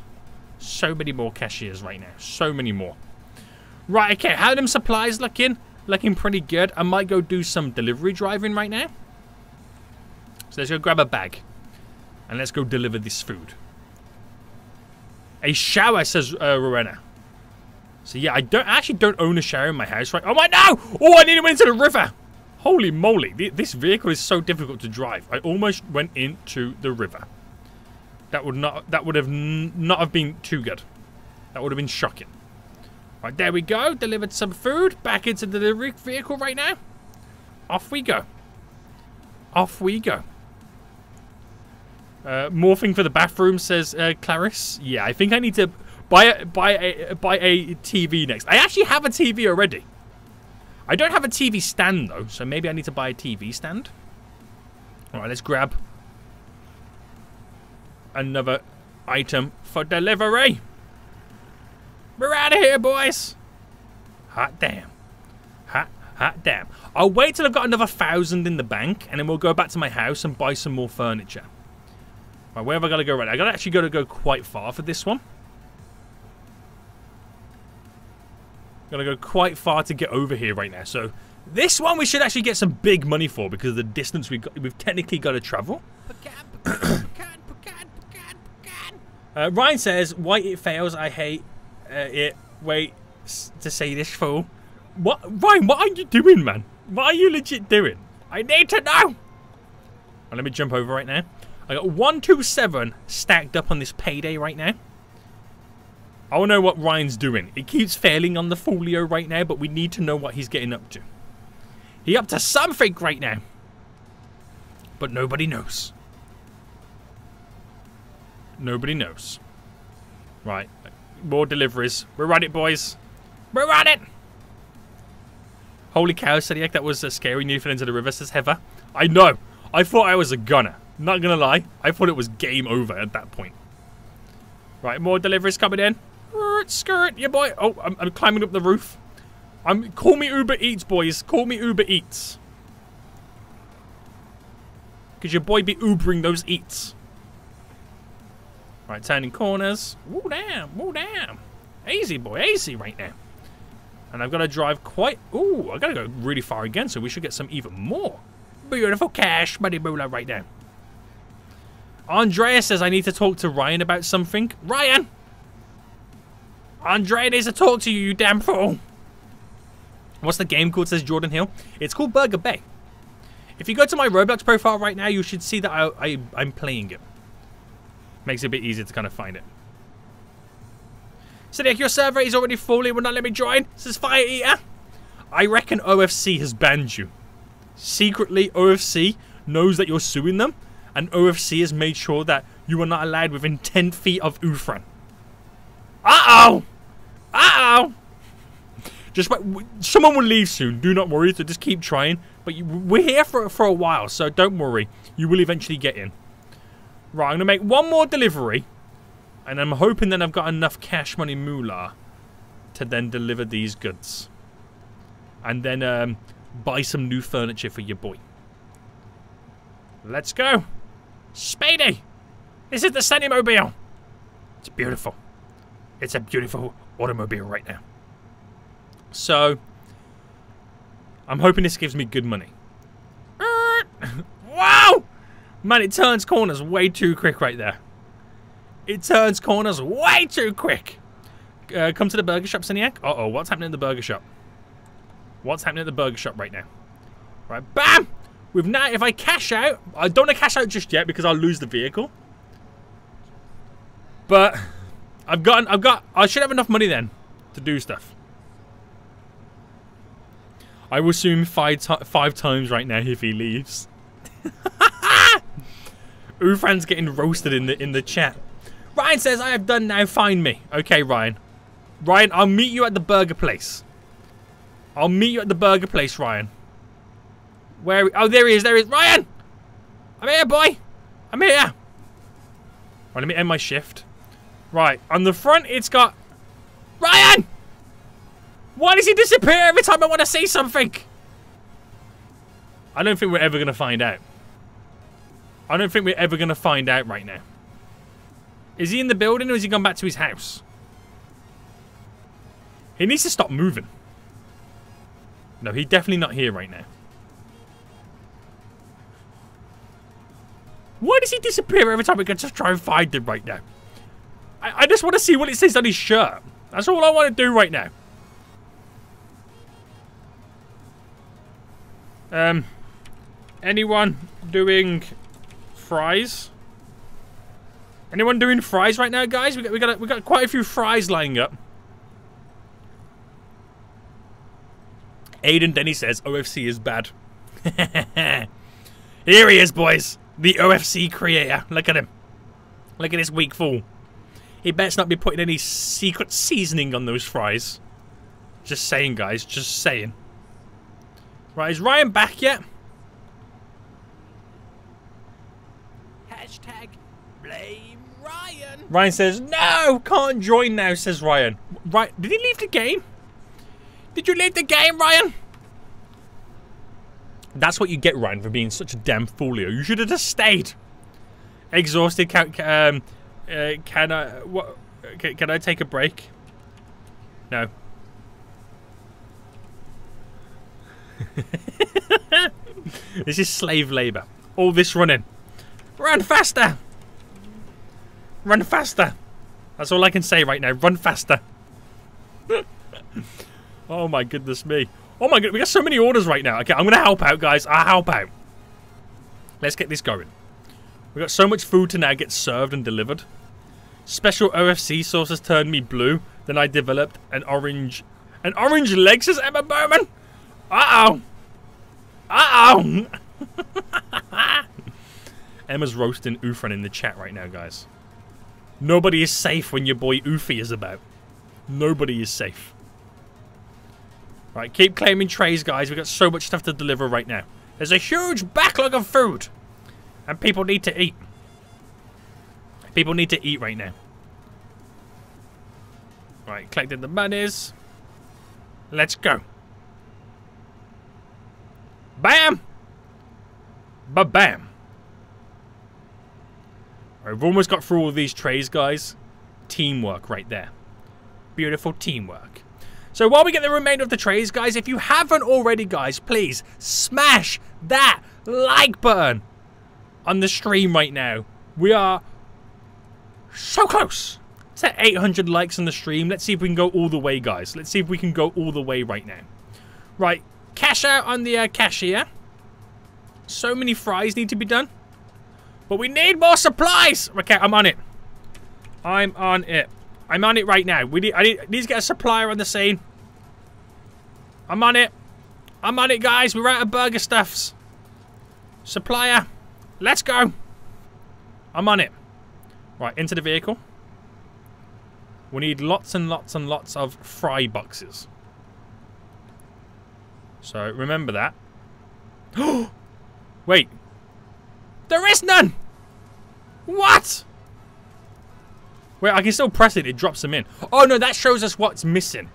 So many more cashiers right now. So many more. Right, okay. How them supplies looking? Looking pretty good. I might go do some delivery driving right now. So let's go grab a bag. And let's go deliver this food. A shower, says uh, Rowena. So yeah, I don't I actually don't own a shower in my house, right? Oh my no! Oh, I need to went into the river. Holy moly! This vehicle is so difficult to drive. I almost went into the river. That would not that would have not have been too good. That would have been shocking. Right, there we go. Delivered some food back into the delivery vehicle right now. Off we go. Off we go. Uh, morphing for the bathroom, says uh, Clarice. Yeah, I think I need to buy a, buy a buy a TV next. I actually have a TV already. I don't have a TV stand though, so maybe I need to buy a TV stand. All right, let's grab another item for delivery. We're out of here, boys. Hot damn. Hot, hot damn. I'll wait till I've got another thousand in the bank, and then we'll go back to my house and buy some more furniture. Right, where have I got to go right now? I got actually got to go quite far for this one. Got to go quite far to get over here right now. So this one we should actually get some big money for because of the distance we've, got, we've technically got to travel. Uh, Ryan says, "Why it fails? I hate uh, it. Wait to say this fool. What, Ryan? What are you doing, man? What are you legit doing? I need to know." Right, let me jump over right now. I got 127 stacked up on this payday right now. I want to know what Ryan's doing. He keeps failing on the folio right now, but we need to know what he's getting up to. He up to something right now. But nobody knows. Nobody knows. Right. More deliveries. We're on it, boys. We're on it! Holy cow, Seniac, that was a scary new into the river, says Heather. I know. I thought I was a gunner. Not gonna lie. I thought it was game over at that point. Right, more deliveries coming in. Skirt, yeah, boy. Oh, I'm, I'm climbing up the roof. I'm call me Uber Eats, boys. Call me Uber Eats. Because your boy be Ubering those eats. Right, turning corners. Woo damn, woo damn. Easy, boy, easy right now. And I've got to drive quite... Ooh, i got to go really far again, so we should get some even more. Beautiful cash, money moolah right now. Andrea says I need to talk to Ryan about something. Ryan! Andrea needs to talk to you, you damn fool. What's the game called, says Jordan Hill? It's called Burger Bay. If you go to my Roblox profile right now, you should see that I, I, I'm playing it. Makes it a bit easier to kind of find it. Seniac, your server is already full. It will not let me join. Says Fire Eater. I reckon OFC has banned you. Secretly, OFC knows that you're suing them, and OFC has made sure that you are not allowed within 10 feet of Ufran. Uh-oh! Uh-oh! Just wait, someone will leave soon. Do not worry. So just keep trying. But you, we're here for for a while, so don't worry. You will eventually get in. Right, I'm gonna make one more delivery, and I'm hoping that I've got enough cash money moolah to then deliver these goods, and then um, buy some new furniture for your boy. Let's go, Spady. This is the Sunnymobile. It's beautiful. It's a beautiful automobile right now. So, I'm hoping this gives me good money. wow! Man, it turns corners way too quick right there. It turns corners way too quick. Uh, come to the burger shop, Seniac. Uh-oh, what's happening in the burger shop? What's happening at the burger shop right now? Right, bam! With now, if I cash out, I don't want to cash out just yet because I'll lose the vehicle. But I've got, I've got, I should have enough money then to do stuff. I will him five, five times right now if he leaves. Ufran's getting roasted in the in the chat. Ryan says, I have done now, find me. Okay, Ryan. Ryan, I'll meet you at the burger place. I'll meet you at the burger place, Ryan. Where? Oh, there he is, there he is. Ryan! I'm here, boy. I'm here. Right, let me end my shift. Right, on the front, it's got... Ryan! Why does he disappear every time I want to see something? I don't think we're ever going to find out. I don't think we're ever going to find out right now. Is he in the building or has he gone back to his house? He needs to stop moving. No, he's definitely not here right now. Why does he disappear every time we get to try and find him right now? I, I just want to see what it says on his shirt. That's all I want to do right now. Um, anyone doing fries? Anyone doing fries right now, guys? We got we got we got quite a few fries lining up. Aiden Denny says OFC is bad. Here he is, boys. The OFC creator. Look at him. Look at this weak fool. He best not be putting any secret seasoning on those fries. Just saying, guys. Just saying. Right, is Ryan back yet? Hashtag blame Ryan. Ryan says, no, can't join now, says Ryan. Right, did he leave the game? Did you leave the game, Ryan? That's what you get, Ryan, for being such a damn folio. You should have just stayed. Exhausted. Can, um, uh, can I? What? Can, can I take a break? No. this is slave labor. All this running. Run faster! Run faster! That's all I can say right now. Run faster. oh my goodness me. Oh my god, we got so many orders right now. Okay, I'm gonna help out, guys. I'll help out. Let's get this going. We got so much food to now get served and delivered. Special OFC sauce has turned me blue. Then I developed an orange, an orange says Emma Bowman. Uh oh. Uh oh. Emma's roasting Ufran in the chat right now, guys. Nobody is safe when your boy Ufi is about. Nobody is safe. Right, keep claiming trays, guys. We've got so much stuff to deliver right now. There's a huge backlog of food. And people need to eat. People need to eat right now. Right, collecting the monies. Let's go. Bam! Ba-bam. Right, we've almost got through all these trays, guys. Teamwork right there. Beautiful teamwork. So while we get the remainder of the trays, guys, if you haven't already, guys, please smash that like button on the stream right now. We are so close to 800 likes on the stream. Let's see if we can go all the way, guys. Let's see if we can go all the way right now. Right, cash out on the uh, cashier. So many fries need to be done. But we need more supplies! Okay, I'm on it. I'm on it. I'm on it right now. We need, I need, need to get a supplier on the scene. I'm on it. I'm on it, guys. We're out of burger stuffs. Supplier. Let's go. I'm on it. Right, into the vehicle. We need lots and lots and lots of fry boxes. So remember that. Wait. There is none! What? Wait, I can still press it. It drops them in. Oh, no, that shows us what's missing.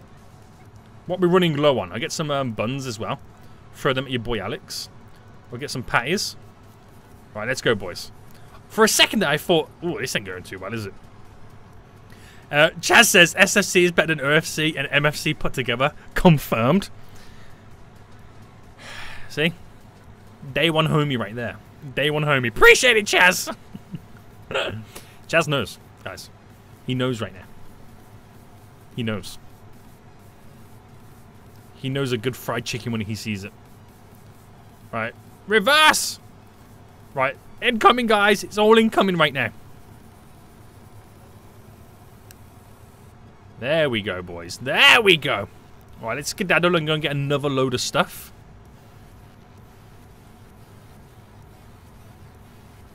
What we're running low on. I get some um, buns as well. Throw them at your boy Alex. We'll get some patties. Right, let's go, boys. For a second there, I thought, oh, this ain't going too well, is it? Uh, Chaz says SFC is better than OFC and MFC put together. Confirmed. See? Day one homie right there. Day one homie. Appreciate it, Chaz! Chaz knows, guys. He knows right now. He knows. He knows a good fried chicken when he sees it. Right. Reverse! Right. Incoming, guys. It's all incoming right now. There we go, boys. There we go. All right, let's skedaddle and go and get another load of stuff.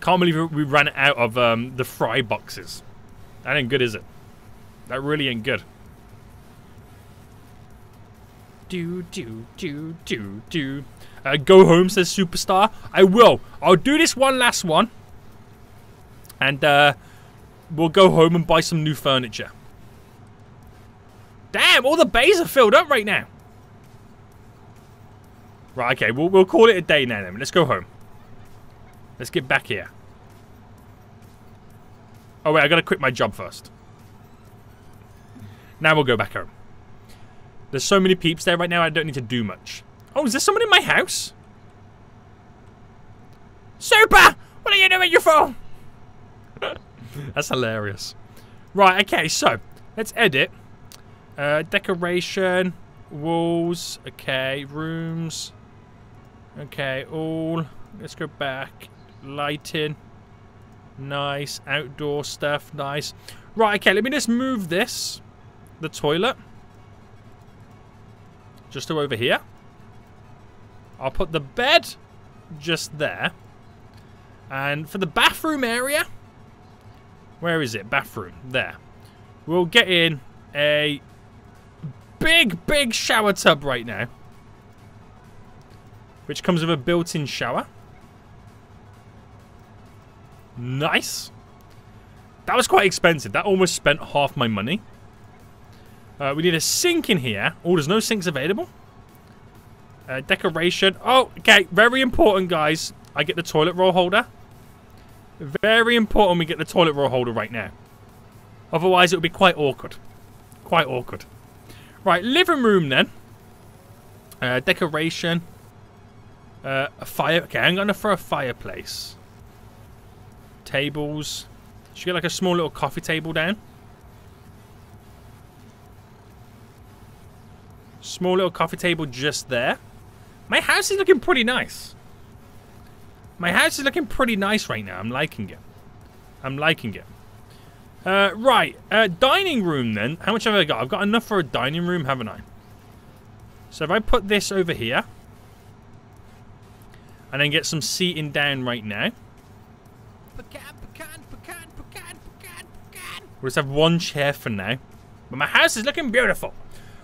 Can't believe we ran out of um, the fry boxes. That ain't good, is it? That really ain't good. Do, do, do, do, do. Uh, go home, says Superstar. I will. I'll do this one last one. And uh, we'll go home and buy some new furniture. Damn, all the bays are filled up right now. Right, okay, we'll, we'll call it a day now then. Let's go home. Let's get back here. Oh, wait, I gotta quit my job first. Now we'll go back home. There's so many peeps there right now, I don't need to do much. Oh, is there someone in my house? Super! What are you doing your phone? That's hilarious. Right, okay, so let's edit. Uh, decoration, walls, okay, rooms. Okay, all. Let's go back. Lighting. Nice. Outdoor stuff. Nice. Right, okay, let me just move this. The toilet. Just to over here. I'll put the bed just there. And for the bathroom area, where is it? Bathroom. There. We'll get in a big, big shower tub right now. Which comes with a built-in shower. Nice. That was quite expensive. That almost spent half my money. Uh, we need a sink in here. Oh, there's no sinks available. Uh, decoration. Oh, okay. Very important, guys. I get the toilet roll holder. Very important we get the toilet roll holder right now. Otherwise, it would be quite awkward. Quite awkward. Right, living room then. Uh, decoration. Uh, a fire. Okay, I'm going to throw a fireplace. Tables. Should get like a small little coffee table down. Small little coffee table just there. My house is looking pretty nice. My house is looking pretty nice right now. I'm liking it. I'm liking it. Uh, right. Uh, dining room then. How much have I got? I've got enough for a dining room, haven't I? So if I put this over here. And then get some seating down right now. Pecan, We'll just have one chair for now. But my house is looking beautiful.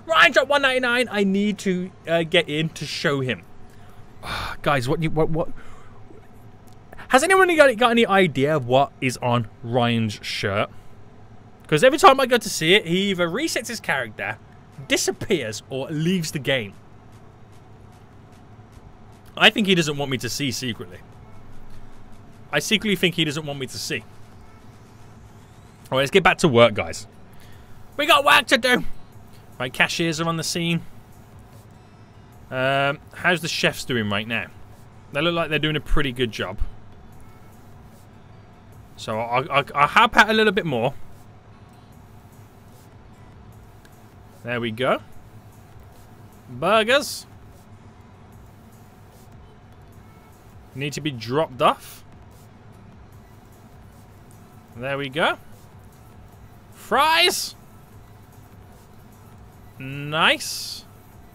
Ryan drop 199. I need to uh, get in to show him. Guys, what you what what has anyone got, got any idea what is on Ryan's shirt? Because every time I go to see it, he either resets his character, disappears, or leaves the game. I think he doesn't want me to see secretly. I secretly think he doesn't want me to see. All right, let's get back to work, guys. We got work to do. Right, cashiers are on the scene. Um, how's the chefs doing right now? They look like they're doing a pretty good job. So I'll, I'll, I'll help out a little bit more. There we go. Burgers. Need to be dropped off. There we go. Fries. Nice.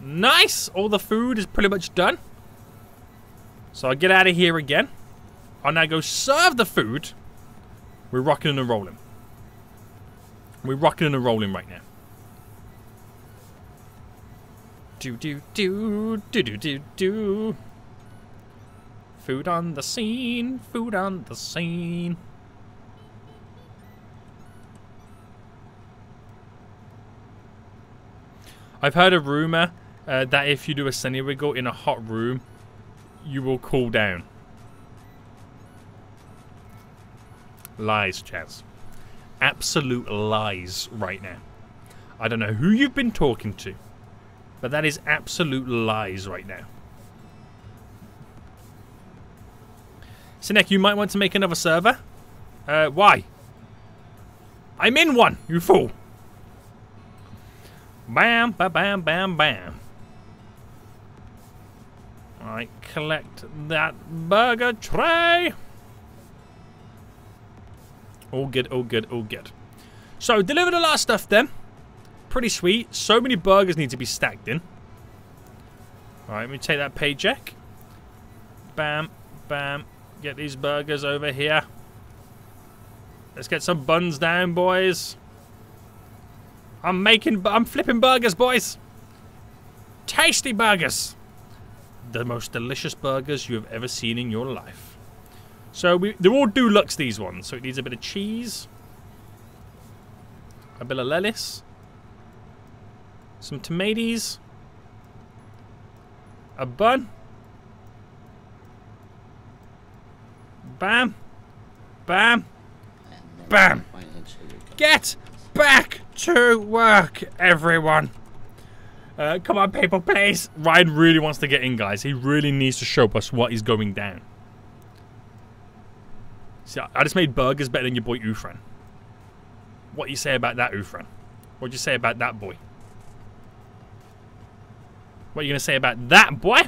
Nice. All the food is pretty much done. So I'll get out of here again. I'll now go serve the food. We're rocking and rolling. We're rocking and rolling right now. Do do do do do do do. Food on the scene. Food on the scene. I've heard a rumor uh, that if you do a sunny wiggle in a hot room, you will cool down. Lies, Chaz. Absolute lies right now. I don't know who you've been talking to, but that is absolute lies right now. Seniac, you might want to make another server. Uh, why? I'm in one, you fool. Bam, ba bam, bam, bam. Alright, collect that burger tray. All good, all good, all good. So, deliver the last stuff then. Pretty sweet. So many burgers need to be stacked in. Alright, let me take that paycheck. Bam, bam. Get these burgers over here. Let's get some buns down, boys. I'm making, I'm flipping burgers, boys. Tasty burgers. The most delicious burgers you have ever seen in your life. So we, they're all deluxe, these ones. So it needs a bit of cheese. A bit of lettuce. Some tomatoes. A bun. Bam. Bam. Bam. Get back to work, everyone. Uh, come on, people, please. Ryan really wants to get in, guys. He really needs to show us what is going down. See, I just made burgers better than your boy Ufran. What do you say about that, Ufran? What do you say about that boy? What are you going to say about that, boy?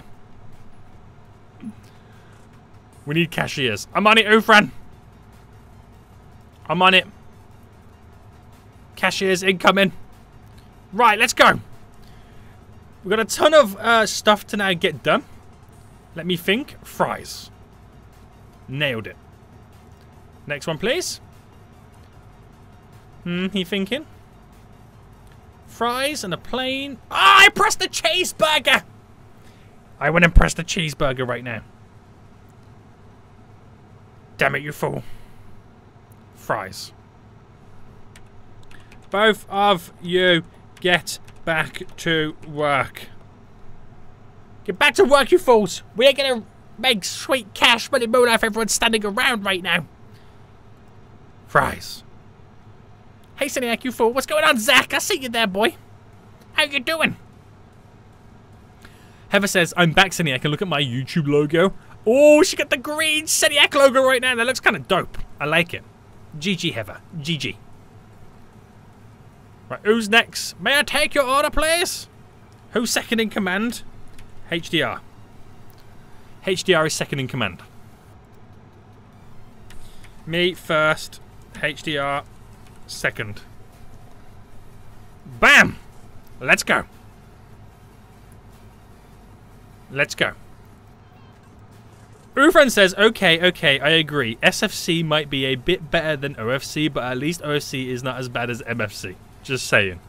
We need cashiers. I'm on it, Ufran. I'm on it. Cashiers incoming. Right, let's go. We've got a ton of uh, stuff to now get done. Let me think. Fries. Nailed it. Next one, please. Hmm, he thinking? Fries and a plain. Ah, I pressed the cheeseburger! I went and pressed the cheeseburger right now. Damn it, you fool. Fries. Both of you get back to work. Get back to work, you fools! We ain't gonna make sweet cash money moon off everyone standing around right now. Fries. Hey, Seniac, you fool. What's going on, Zach? I see you there, boy. How you doing? Heather says, I'm back, Seniac, and look at my YouTube logo. Oh, she got the green Seniac logo right now. That looks kind of dope. I like it. GG, Heather. GG. Right, who's next? May I take your order, please? Who's second in command? HDR. HDR is second in command. Me first. HDR second. Bam! Let's go. Let's go. Ufran says, okay, okay, I agree. SFC might be a bit better than OFC, but at least OFC is not as bad as MFC. Just saying.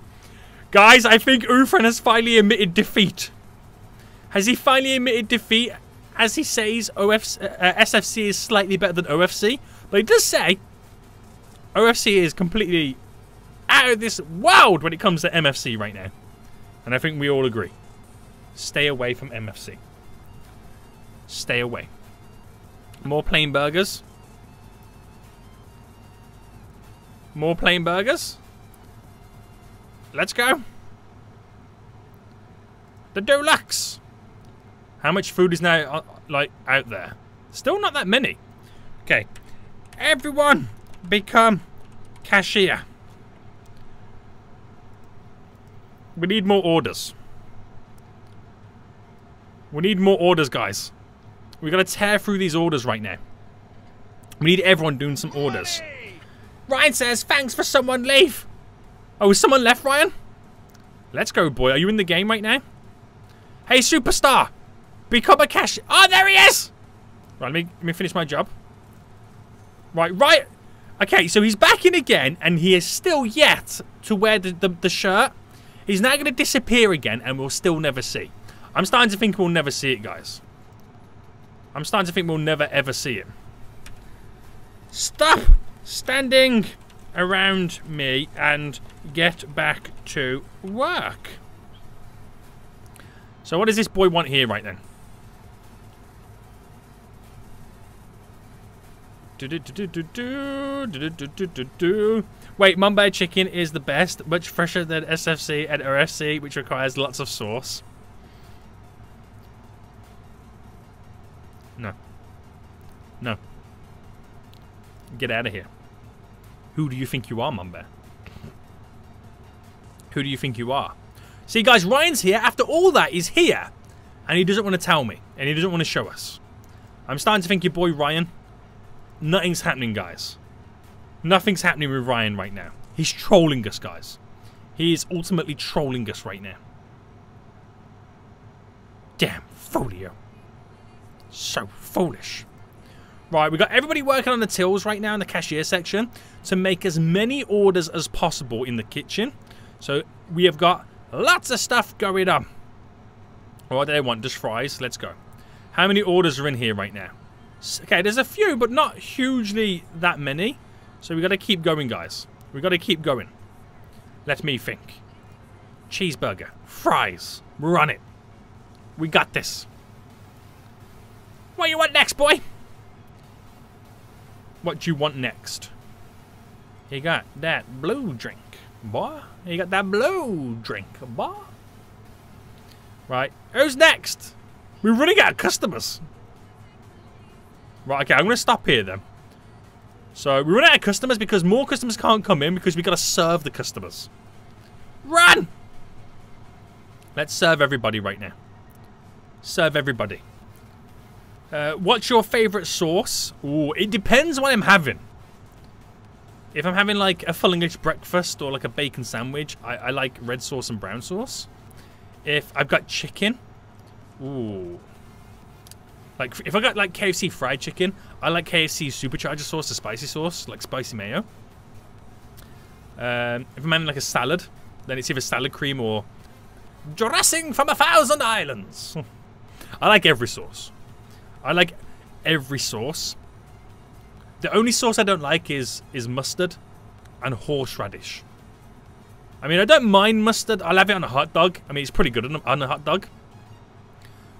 Guys, I think Ufran has finally admitted defeat. Has he finally admitted defeat? As he says, OFC, uh, SFC is slightly better than OFC. But he does say OFC is completely out of this world when it comes to MFC right now. And I think we all agree. Stay away from MFC. Stay away. More plain burgers. More plain burgers. Let's go. The deluxe. How much food is now uh, like out there? Still not that many. Okay. Everyone become cashier. We need more orders. We need more orders, guys. We gotta tear through these orders right now. We need everyone doing some orders. Ryan says, thanks for someone leave. Oh, is someone left, Ryan? Let's go, boy. Are you in the game right now? Hey, superstar. Become a cash. Oh, there he is. Right, let me, let me finish my job. Right, right. Okay, so he's back in again, and he is still yet to wear the, the, the shirt. He's now going to disappear again, and we'll still never see. I'm starting to think we'll never see it, guys. I'm starting to think we'll never, ever see it. Stop standing around me and get back to work. So what does this boy want here right then? Wait, Mumbai chicken is the best, much fresher than SFC and RFC, which requires lots of sauce. No. No. Get out of here. Who do you think you are, Mumbai? Who do you think you are? See, guys, Ryan's here. After all that, he's here. And he doesn't want to tell me. And he doesn't want to show us. I'm starting to think your boy Ryan. Nothing's happening, guys. Nothing's happening with Ryan right now. He's trolling us, guys. He is ultimately trolling us right now. Damn, folio. So foolish. Right, we've got everybody working on the tills right now in the cashier section to make as many orders as possible in the kitchen. So we have got lots of stuff going on. What do they want? Just fries? Let's go. How many orders are in here right now? Okay, there's a few, but not hugely that many. So we got to keep going, guys. we got to keep going. Let me think. Cheeseburger. Fries. Run it. We got this. What you want next, boy? What you want next? You got that blue drink, boy. You got that blue drink, boy. Right. Who's next? We're running out of customers. Right, okay, I'm going to stop here then. So, we run out of customers because more customers can't come in because we got to serve the customers. Run! Let's serve everybody right now. Serve everybody. Uh, what's your favourite sauce? Ooh, it depends what I'm having. If I'm having like a full English breakfast or like a bacon sandwich, I, I like red sauce and brown sauce. If I've got chicken, ooh. Like if I got like KFC fried chicken, I like KFC supercharger sauce, the spicy sauce, like spicy mayo. Um, if I'm having like a salad, then it's either salad cream or dressing from a thousand islands. I like every sauce. I like every sauce. The only sauce I don't like is is mustard and horseradish. I mean, I don't mind mustard. I'll have it on a hot dog. I mean, it's pretty good on a, hot dog.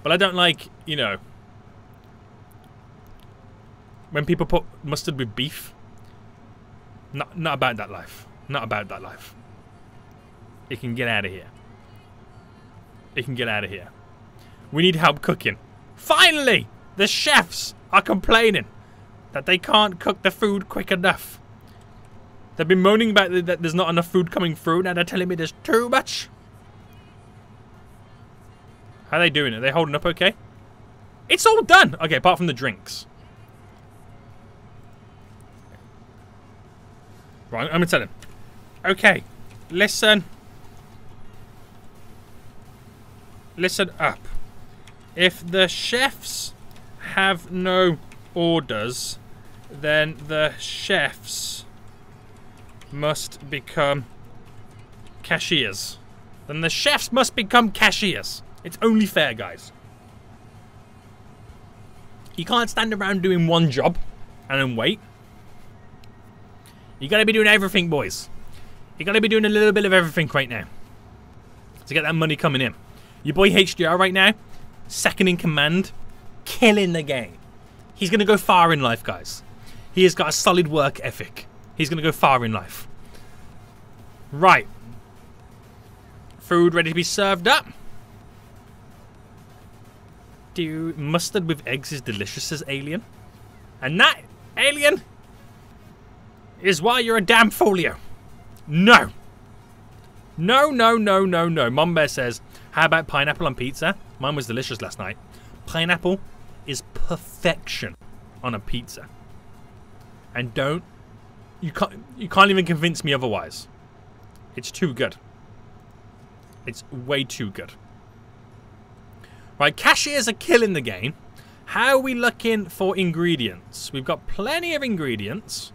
But I don't like, you know, when people put mustard with beef. Not, not about that life. Not about that life. It can get out of here. It can get out of here. We need help cooking. Finally! The chefs are complaining that they can't cook the food quick enough. They've been moaning about that there's not enough food coming through. Now they're telling me there's too much. How are they doing? Are they holding up okay? It's all done. Okay, apart from the drinks. Right, I'm going to tell him. Okay, listen. Listen up. If the chefs have no orders, then the chefs must become cashiers. Then the chefs must become cashiers. It's only fair, guys. You can't stand around doing one job and then wait. You gotta be doing everything, boys. You gotta be doing a little bit of everything right now. To get that money coming in. Your boy HDR right now, second in command, killing the game. He's going to go far in life, guys. He has got a solid work ethic. He's going to go far in life. Right. Food ready to be served up. Do mustard with eggs is delicious, says Alien. And that, Alien, is why you're a damn folio. No. No, no, no, no, no. Mom Bear says, how about pineapple on pizza? Mine was delicious last night. Pineapple is perfection on a pizza. And don't you can't you can't even convince me otherwise. It's too good. It's way too good. Right, cashiers are killing the game. How are we looking for ingredients? We've got plenty of ingredients.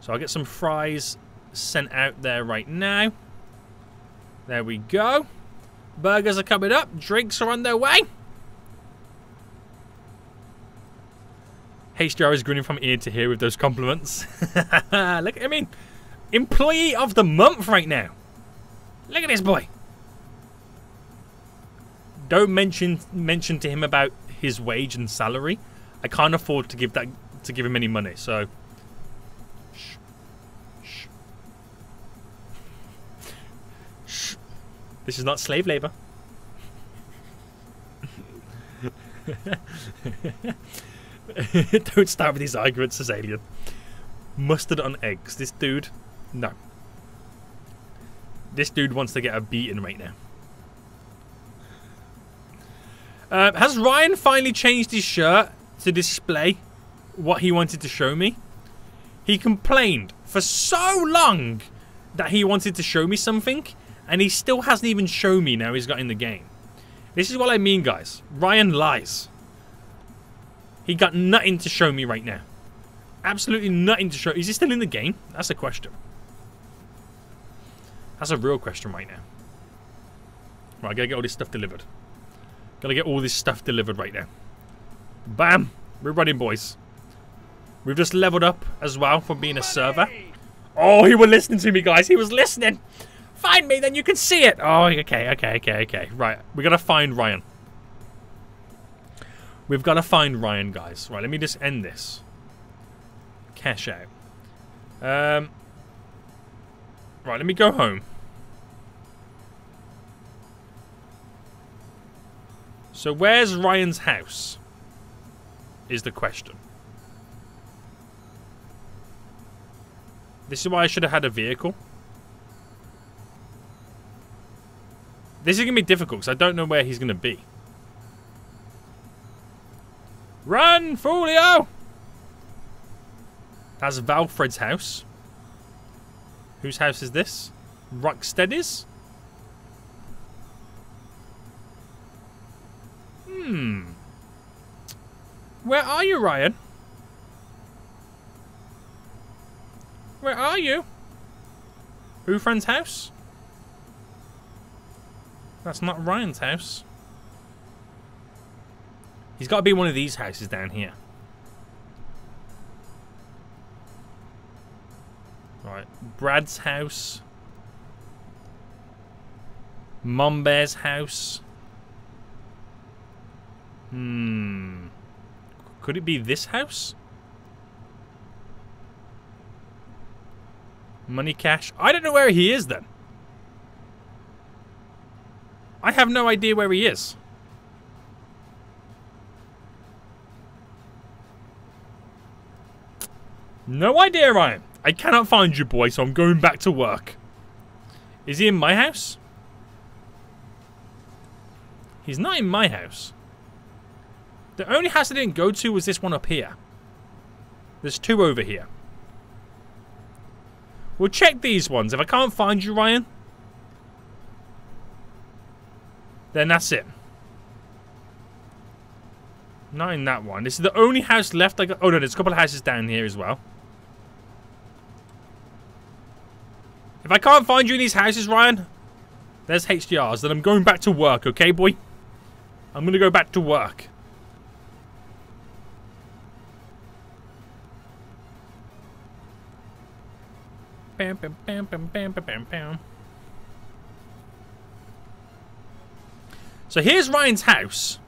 So I'll get some fries sent out there right now. There we go. Burgers are coming up. Drinks are on their way. HDR is grinning from ear to ear with those compliments. Look, I mean, employee of the month right now. Look at this boy. Don't mention mention to him about his wage and salary. I can't afford to give that to give him any money. So, shh, shh, shh. This is not slave labor. Don't start with these arguments, says Alien. Mustard on eggs. This dude, no. This dude wants to get a beating right now. Uh, has Ryan finally changed his shirt to display what he wanted to show me? He complained for so long that he wanted to show me something, and he still hasn't even shown me now he's got in the game. This is what I mean, guys. Ryan lies. He got nothing to show me right now. Absolutely nothing to show. Is he still in the game? That's a question. That's a real question right now. Right, I gotta get all this stuff delivered. Gotta get all this stuff delivered right now. Bam! We're running, boys. We've just leveled up as well from being a server. Oh, he was listening to me, guys. He was listening. Find me, then you can see it. Oh, okay, okay, okay, okay. Right, we gotta find Ryan. We've got to find Ryan, guys. Right, let me just end this. Cash out. Um, right, let me go home. So where's Ryan's house? Is the question. This is why I should have had a vehicle. This is going to be difficult because I don't know where he's going to be. Run, Folio! That's Valfred's house. Whose house is this? Rocksteady's? Hmm. Where are you, Ryan? Where are you? Ufran's house? That's not Ryan's house. He's got to be one of these houses down here. Right, Brad's house. Mom Bear's house. Hmm. Could it be this house? Money cash. I don't know where he is then. I have no idea where he is. No idea, Ryan. I cannot find you, boy, so I'm going back to work. Is he in my house? He's not in my house. The only house I didn't go to was this one up here. There's two over here. We'll check these ones. If I can't find you, Ryan, then that's it. Not in that one. This is the only house left I got. Oh, no, there's a couple of houses down here as well. If I can't find you in these houses, Ryan, there's HDRs. Then I'm going back to work, okay, boy? I'm going to go back to work. Bam, bam, bam, bam, bam, bam, bam. So here's Ryan's house.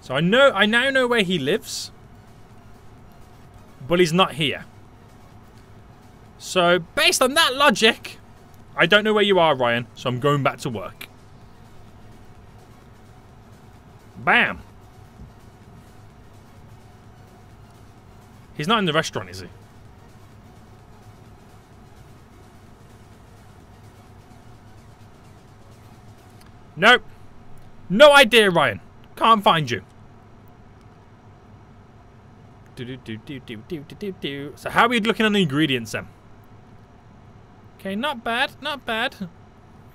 So I know I now know where he lives. But he's not here. So, based on that logic, I don't know where you are, Ryan, so I'm going back to work. Bam. He's not in the restaurant, is he? Nope. No idea, Ryan. Can't find you. Do, do, do, do, do, do, do, do. So how are we looking on the ingredients then? Okay, not bad, not bad.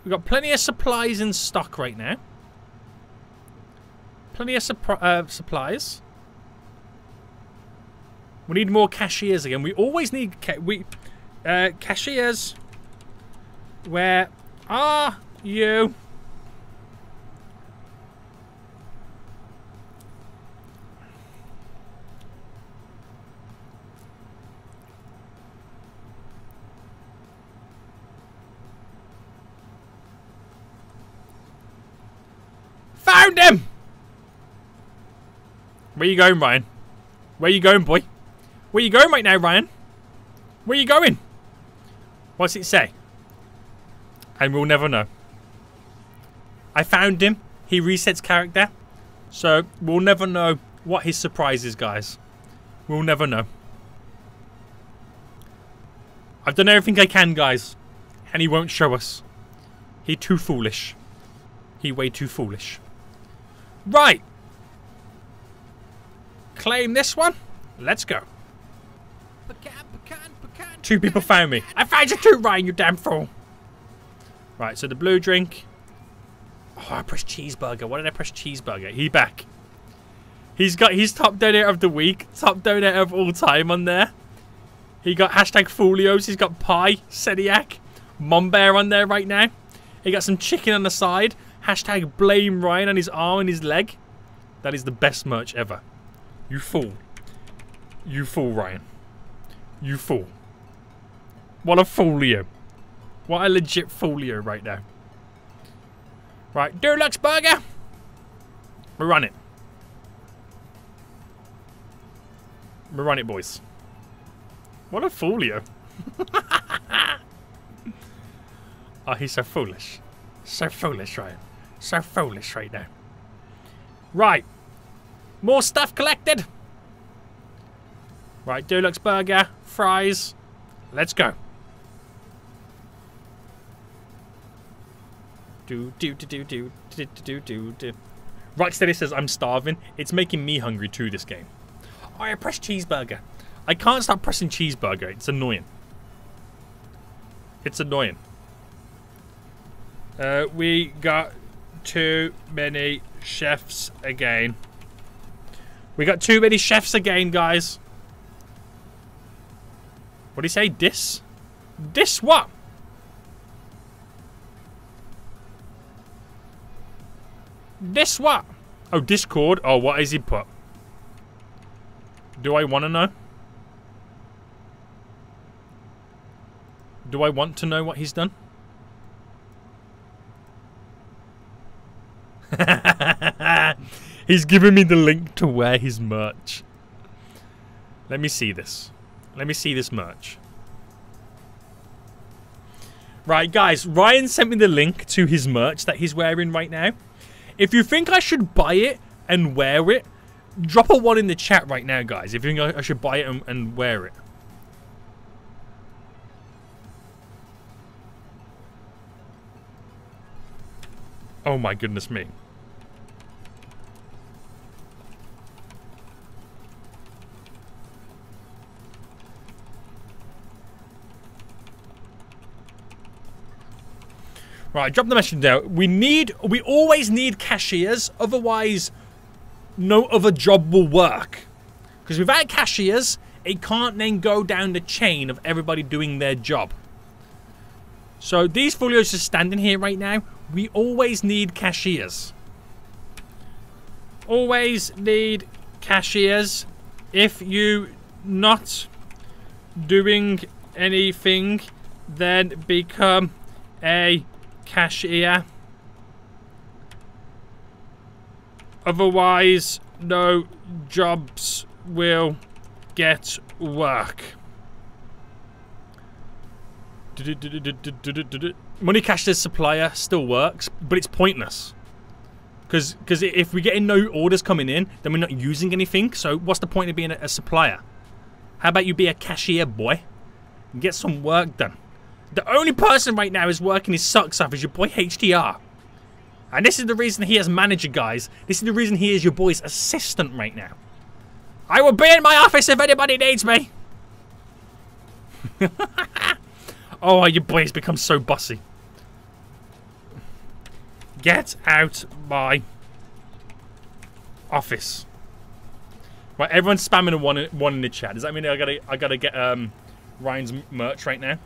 We've got plenty of supplies in stock right now. Plenty of uh, supplies. We need more cashiers again. We always need we uh, cashiers. Where are you? Found him! Where you going, Ryan? Where you going, boy? Where you going right now, Ryan? Where you going? What's it say? And we'll never know. I found him. He resets character. So we'll never know what his surprise is, guys. We'll never know. I've done everything I can, guys. And he won't show us. He too foolish. He way too foolish. Right. Claim this one. Let's go. Pecan, pecan, pecan. Two people found me. I found you too, Ryan, you damn fool. Right, so the blue drink. Oh, I pressed cheeseburger. Why did I press cheeseburger? He back. He's got his top donator of the week, top donator of all time on there. He got hashtag Folios. He's got pie, Seniac, Mom Bear on there right now. He got some chicken on the side. Hashtag blame Ryan on his arm and his leg. That is the best merch ever. You fool. You fool, Ryan. You fool. What a folio. What a legit folio right now. Right, Deluxe Burger. We run it. We run it, boys. What a folio. oh, ah, he's so foolish. So foolish, Ryan. So foolish right now. Right. More stuff collected. Right, Deluxe Burger, fries. Let's go. Do do do do do do do do do. Rocksteady says I'm starving. It's making me hungry too. This game. Oh, I pressed cheeseburger. I can't stop pressing cheeseburger. It's annoying. It's annoying. Uh, we got too many chefs again. We got too many chefs again, guys. What do you say? Dis? Dis what? This what? Oh, Discord. Oh, what is he put? Do I want to know? Do I want to know what he's done? he's giving me the link to wear his merch. Let me see this. Let me see this merch. Right, guys, Ryan sent me the link to his merch that he's wearing right now. If you think I should buy it and wear it, drop a one in the chat right now, guys. If you think I should buy it and, and wear it. Oh my goodness me. Right, drop the message down. We need, we always need cashiers, otherwise no other job will work. Because without cashiers, it can't then go down the chain of everybody doing their job. So these folios are standing here right now. We always need cashiers. Always need cashiers. If you not doing anything, then become a cashier. Otherwise, no jobs will get work. Money cash as supplier still works, but it's pointless. Because if we get in no orders coming in, then we're not using anything. So what's the point of being a, a supplier? How about you be a cashier, boy? And get some work done. The only person right now is working his socks off is your boy HDR. And this is the reason he has manager, guys. This is the reason he is your boy's assistant right now. I will be in my office if anybody needs me. oh, your boy has become so bossy. Get out my office. Right, everyone's spamming a one one in the chat. Does that mean I gotta I gotta get um Ryan's merch right now?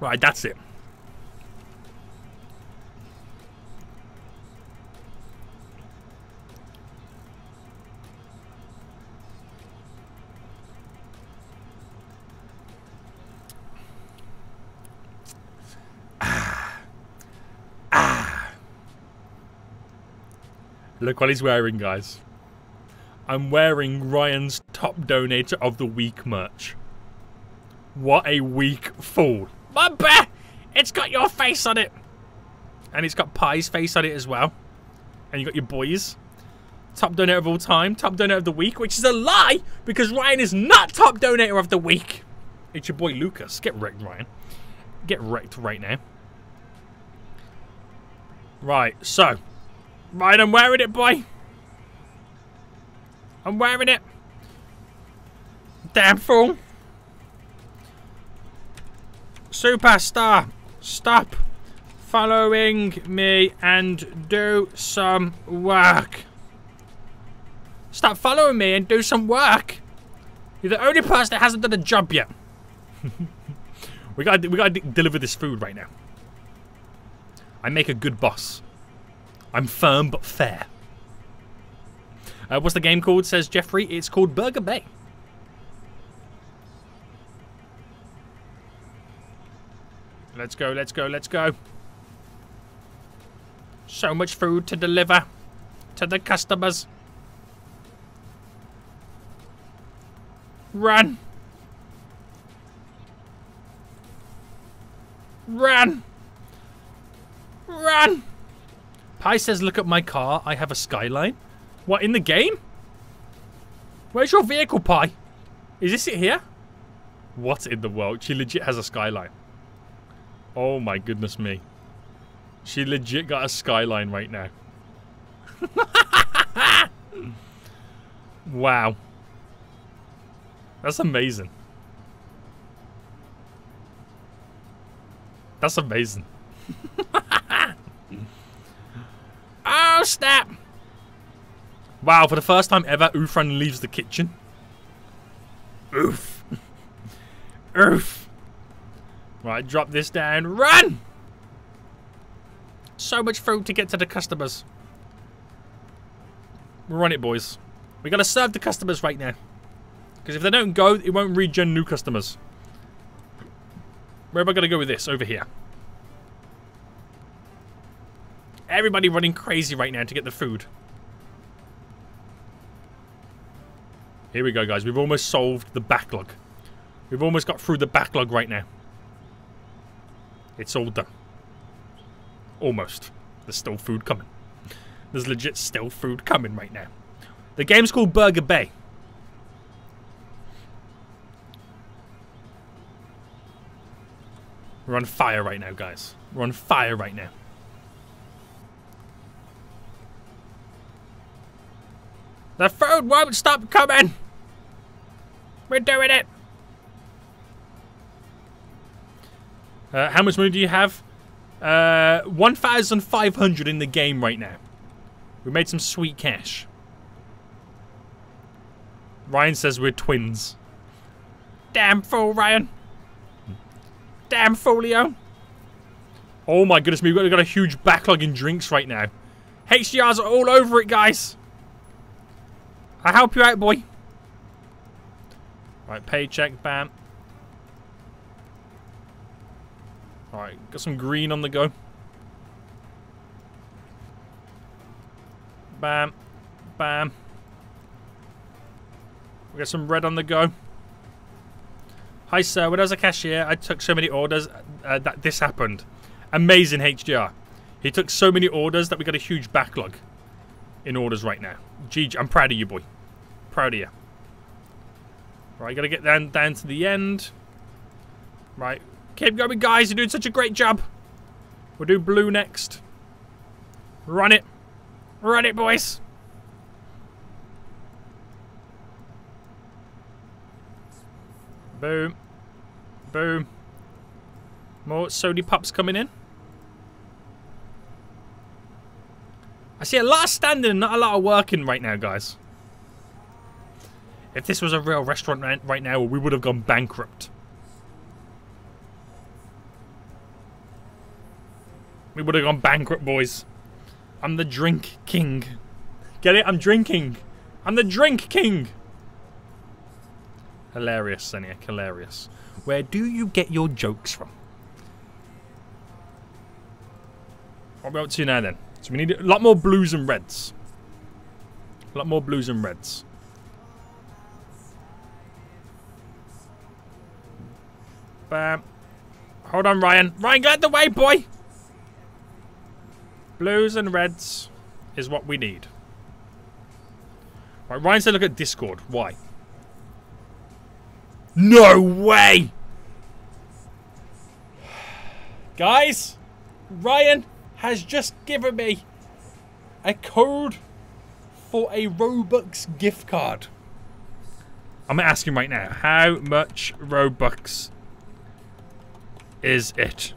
Right, that's it. Ah. Ah. Look what he's wearing, guys. I'm wearing Ryan's top donator of the week merch. What a weak fool. Bear! It's got your face on it. And it's got Pie's face on it as well. And you got your boys. Top donator of all time. Top donator of the week. Which is a lie because Ryan is not top donator of the week. It's your boy Lucas. Get wrecked, Ryan. Get wrecked right now. Right, so Right, I'm wearing it, boy. I'm wearing it. Damn fool. Superstar, stop following me and do some work. Stop following me and do some work. You're the only person that hasn't done a job yet. we gotta we gotta deliver this food right now. I make a good boss. I'm firm but fair. Uh, what's the game called, says Jeffrey. It's called Burger Bay. Let's go, let's go, let's go. So much food to deliver to the customers. Run. Run. Run. Pi says, look at my car. I have a skyline. What, in the game? Where's your vehicle, Pi? Is this it here? What in the world? She legit has a skyline. Oh my goodness me. She legit got a skyline right now. wow. That's amazing. That's amazing. Oh, snap! Wow, for the first time ever, Ufran leaves the kitchen. Oof. Oof. Right, drop this down. Run! So much food to get to the customers. We're on it, boys. We gotta serve the customers right now. Because if they don't go, it won't regen new customers. Where am I gonna go with this? Over here. Everybody running crazy right now to get the food. Here we go, guys. We've almost solved the backlog. We've almost got through the backlog right now. It's all done. Almost. There's still food coming. There's legit still food coming right now. The game's called Burger Bay. We're on fire right now, guys. We're on fire right now. The food won't stop coming! We're doing it! Uh, how much money do you have? Uh, 1,500 in the game right now. We made some sweet cash. Ryan says we're twins. Damn fool, Ryan. Damn foolio. Oh my goodness we've got a huge backlog in drinks right now. HDRs are all over it, guys. I'll help you out, boy. Right, paycheck, bam. Alright, got some green on the go. Bam. Bam. We got some red on the go. Hi, sir. When I was a cashier, I took so many orders uh, that this happened. Amazing HDR. He took so many orders that we got a huge backlog in orders right now. GG, I'm proud of you, boy. Proud of you. Right, gotta get down down to the end. Right, keep going, guys. You're doing such a great job. We'll do blue next. Run it. Run it, boys. Boom. Boom. More Sony pups coming in. I see a lot of standing and not a lot of working right now, guys. If this was a real restaurant right now, we would have gone bankrupt. We would have gone bankrupt, boys. I'm the drink king. Get it? I'm drinking. I'm the drink king. Hilarious, Seniac. Hilarious. Where do you get your jokes from? What are we up to now then? So we need a lot more blues and reds. A lot more blues and reds. Bam. Hold on, Ryan. Ryan, get out the way, boy! Blues and reds is what we need. Right, Ryan said look at Discord. Why? No way! Guys, Ryan has just given me a code for a Robux gift card. I'm gonna ask him right now. How much Robux is it?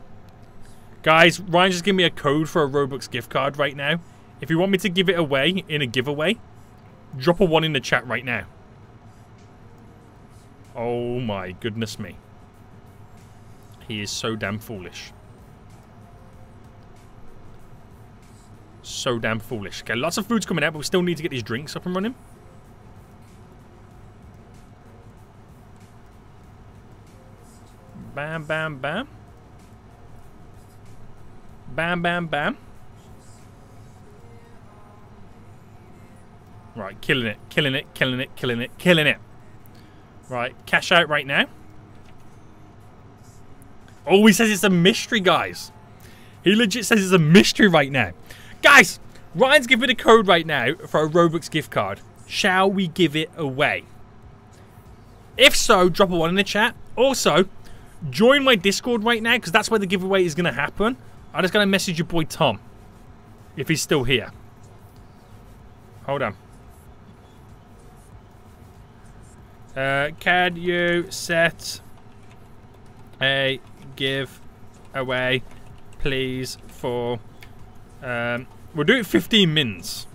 Guys, Ryan just gave me a code for a Robux gift card right now. If you want me to give it away in a giveaway, drop a one in the chat right now. Oh my goodness me. He is so damn foolish. So damn foolish. Okay, lots of food's coming out, but we still need to get these drinks up and running. Bam, bam, bam. Bam, bam, bam. Right, killing it, killing it, killing it, killing it, killing it. Right, cash out right now. Oh, he says it's a mystery, guys. He legit says it's a mystery right now. Guys, Ryan's giving a code right now for a Robux gift card. Shall we give it away? If so, drop a one in the chat. Also, join my Discord right now because that's where the giveaway is going to happen. I'm just going to message your boy Tom if he's still here. Hold on. Uh, can you set a give away, please, for. Um, we'll do it 15 mins.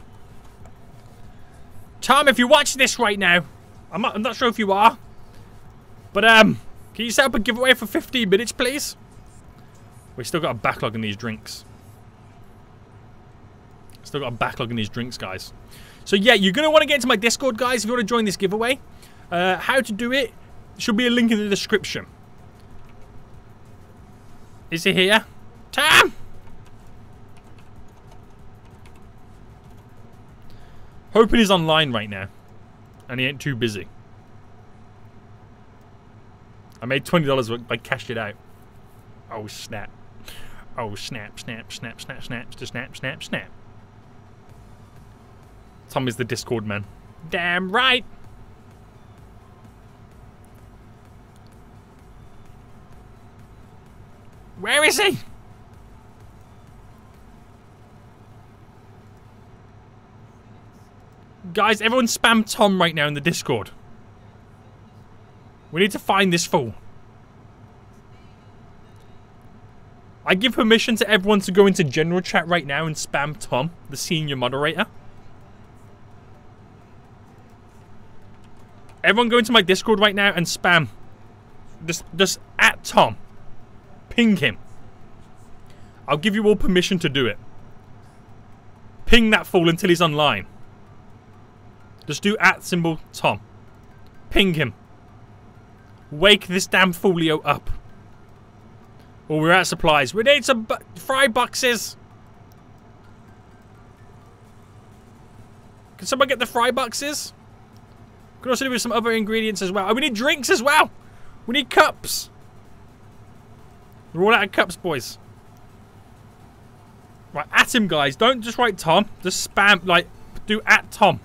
Tom, if you watch this right now, I'm not, I'm not sure if you are, but um, can you set up a giveaway for 15 minutes, please? We still got a backlog in these drinks. Still got a backlog in these drinks, guys. So yeah, you're gonna want to get into my Discord, guys, if you want to join this giveaway. Uh, how to do it? Should be a link in the description. Is he here? Tam! Hoping he's online right now. And he ain't too busy. I made $20 I cashed it out. Oh, snap. Oh, snap, snap, snap, snap, snap, to snap, snap, snap. Tom is the Discord man. Damn right! Where is he? Guys, everyone spam Tom right now in the Discord. We need to find this fool. I give permission to everyone to go into general chat right now and spam Tom, the senior moderator. Everyone go into my Discord right now and spam. Just, just at Tom. Ping him. I'll give you all permission to do it. Ping that fool until he's online. Just do at symbol Tom. Ping him. Wake this damn folio up. Oh, we're out of supplies. We need some bu fry boxes. Can someone get the fry boxes? Could also do with some other ingredients as well. Oh, we need drinks as well. We need cups. We're all out of cups, boys. Right, at him, guys. Don't just write Tom. Just spam, like, do at Tom.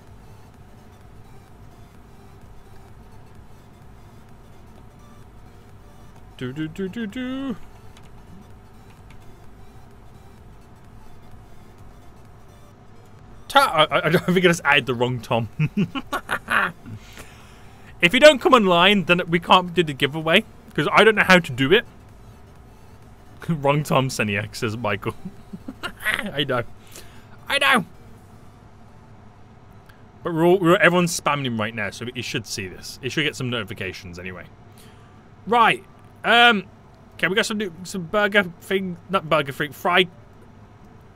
Do, do, do, do, do. I, I, don't think I just added the wrong Tom. if you don't come online, then we can't do the giveaway because I don't know how to do it. wrong Tom Seniac says Michael. I know, I know. But we're all, we're, everyone's spamming him right now, so he should see this. He should get some notifications anyway. Right. Um. Okay, we got some new, some burger thing, not burger thing, fry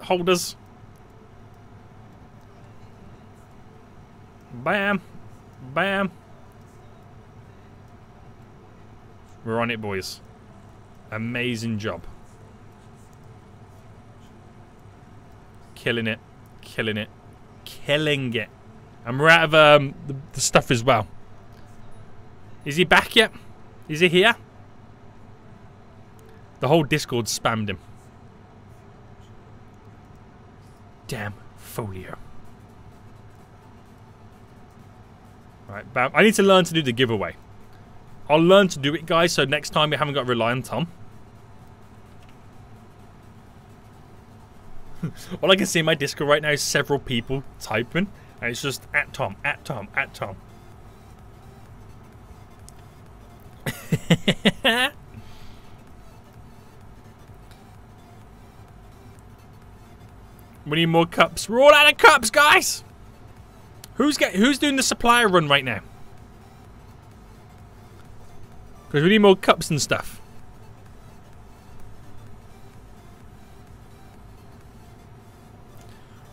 holders. Bam. Bam. We're on it, boys. Amazing job. Killing it. Killing it. Killing it. And we're out of um, the, the stuff as well. Is he back yet? Is he here? The whole Discord spammed him. Damn folio. Right, bam. I need to learn to do the giveaway. I'll learn to do it, guys, so next time we haven't got to rely on Tom. All I can see in my Discord right now is several people typing, and it's just at Tom, at Tom, at Tom. we need more cups. We're all out of cups, guys! Who's get who's doing the supplier run right now? Because we need more cups and stuff.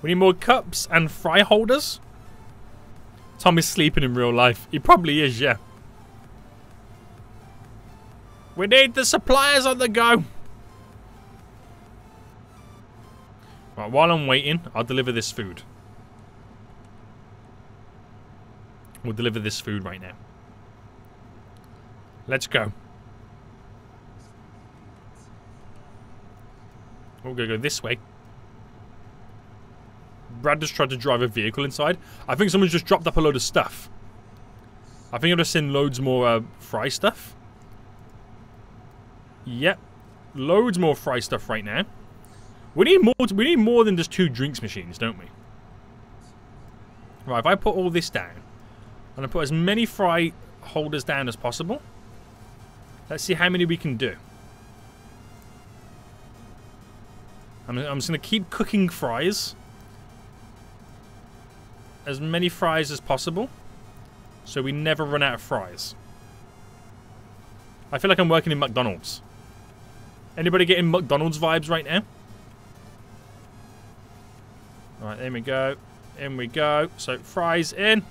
We need more cups and fry holders. Tom is sleeping in real life. He probably is, yeah. We need the suppliers on the go. Right, while I'm waiting, I'll deliver this food. We'll deliver this food right now. Let's go. We're going to go this way. Brad just tried to drive a vehicle inside. I think someone's just dropped up a load of stuff. I think I've just seen loads more uh, fry stuff. Yep. Loads more fry stuff right now. We need more we need more than just two drinks machines, don't we? Right, if I put all this down, I'm going to put as many fry holders down as possible. Let's see how many we can do. I'm, I'm just going to keep cooking fries. As many fries as possible. So we never run out of fries. I feel like I'm working in McDonald's. Anybody getting McDonald's vibes right now? Alright, there we go. In we go. So fries in.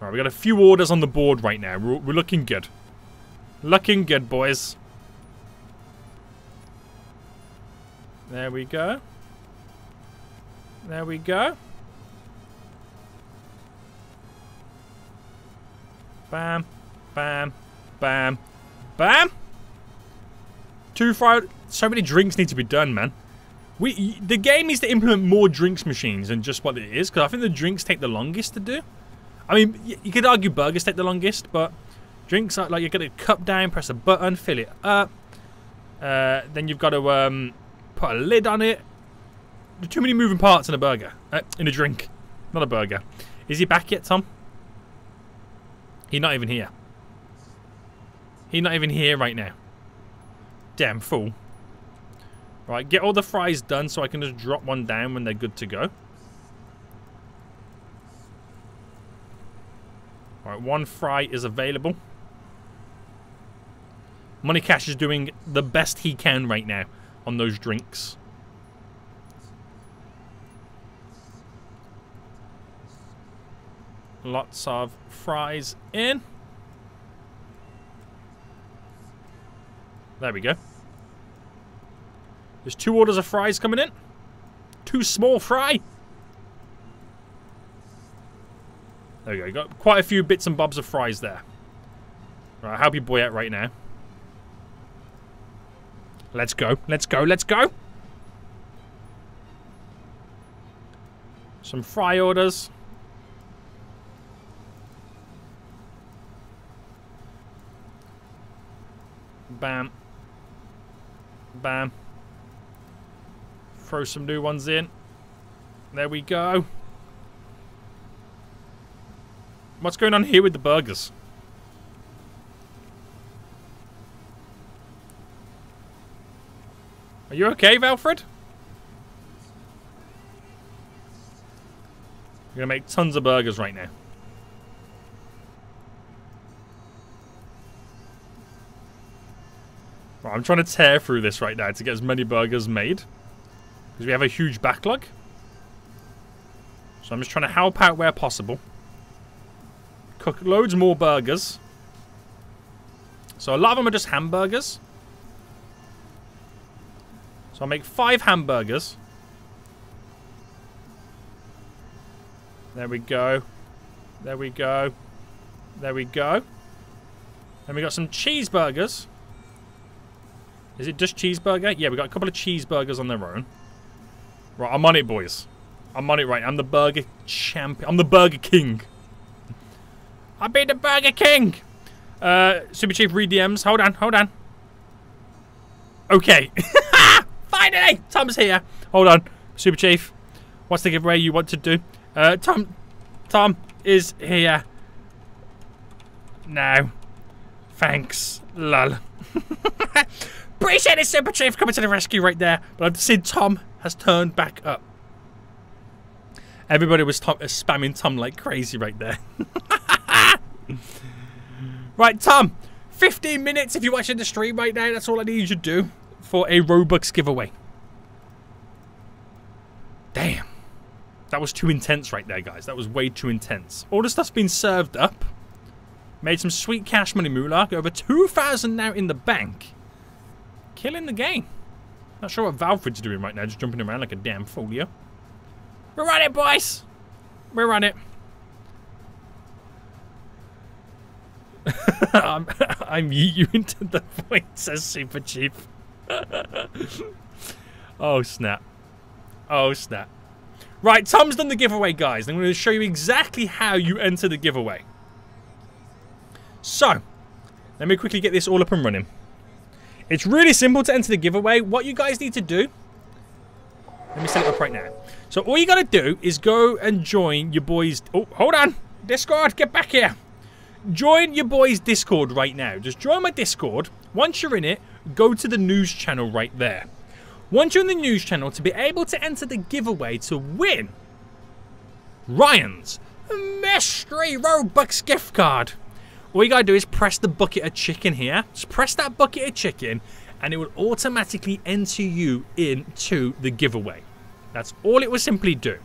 Alright, we got a few orders on the board right now. We're, we're looking good. Looking good, boys. There we go. There we go. Bam. Bam. Bam. Bam. Two fried... So many drinks need to be done, man. We The game needs to implement more drinks machines than just what it is, because I think the drinks take the longest to do. I mean, you could argue burgers take the longest, but drinks are like you get a cup down, press a button, fill it up. Uh, then you've got to um, put a lid on it. There are too many moving parts in a burger, uh, in a drink, not a burger. Is he back yet, Tom? He's not even here. He's not even here right now. Damn fool. Right, get all the fries done so I can just drop one down when they're good to go. Alright, one fry is available. Money Cash is doing the best he can right now on those drinks. Lots of fries in. There we go. There's two orders of fries coming in. Two small fry. There we go. Got quite a few bits and bobs of fries there. Right, help your boy out right now. Let's go. Let's go. Let's go. Some fry orders. Bam. Bam. Throw some new ones in. There we go. What's going on here with the burgers? Are you okay, Valfred? We're gonna make tons of burgers right now. I'm trying to tear through this right now to get as many burgers made. Because we have a huge backlog. So I'm just trying to help out where possible. Cook loads more burgers. So a lot of them are just hamburgers. So I'll make five hamburgers. There we go. There we go. There we go. Then we got some cheeseburgers. Is it just cheeseburger? Yeah, we got a couple of cheeseburgers on their own. Right, I'm on it, boys. I'm on it right. I'm the burger champion. I'm the burger king. I beat the burger king. Uh, Super Chief, read DMs. Hold on, hold on. Okay. Finally, Tom's here. Hold on, Super Chief. What's the giveaway you want to do? Uh, Tom, Tom is here. Now. Thanks. Lol. Appreciate it, Super Chief, coming to the rescue right there. But I've seen Tom has turned back up. Everybody was spamming Tom like crazy right there. right, Tom. 15 minutes if you're watching the stream right now. That's all I need you to do for a Robux giveaway. Damn. That was too intense right there, guys. That was way too intense. All the stuff's been served up. Made some sweet cash money moolah. Over 2,000 now in the bank. Killing the game. Not sure what Valfred's doing right now. Just jumping around like a damn fool, yeah? We're on it, boys! We're on it. I'm, I'm you into the void, says Super Chief. oh, snap. Oh, snap. Right, Tom's done the giveaway, guys. I'm going to show you exactly how you enter the giveaway. So, let me quickly get this all up and running. It's really simple to enter the giveaway. What you guys need to do... Let me set it up right now. So all you got to do is go and join your boys... Oh, hold on. Discord, get back here. Join your boys' Discord right now. Just join my Discord. Once you're in it, go to the news channel right there. Once you're in the news channel, to be able to enter the giveaway to win Ryan's Mystery Robux gift card. All you gotta do is press the bucket of chicken here. Just press that bucket of chicken and it will automatically enter you into the giveaway. That's all it will simply do.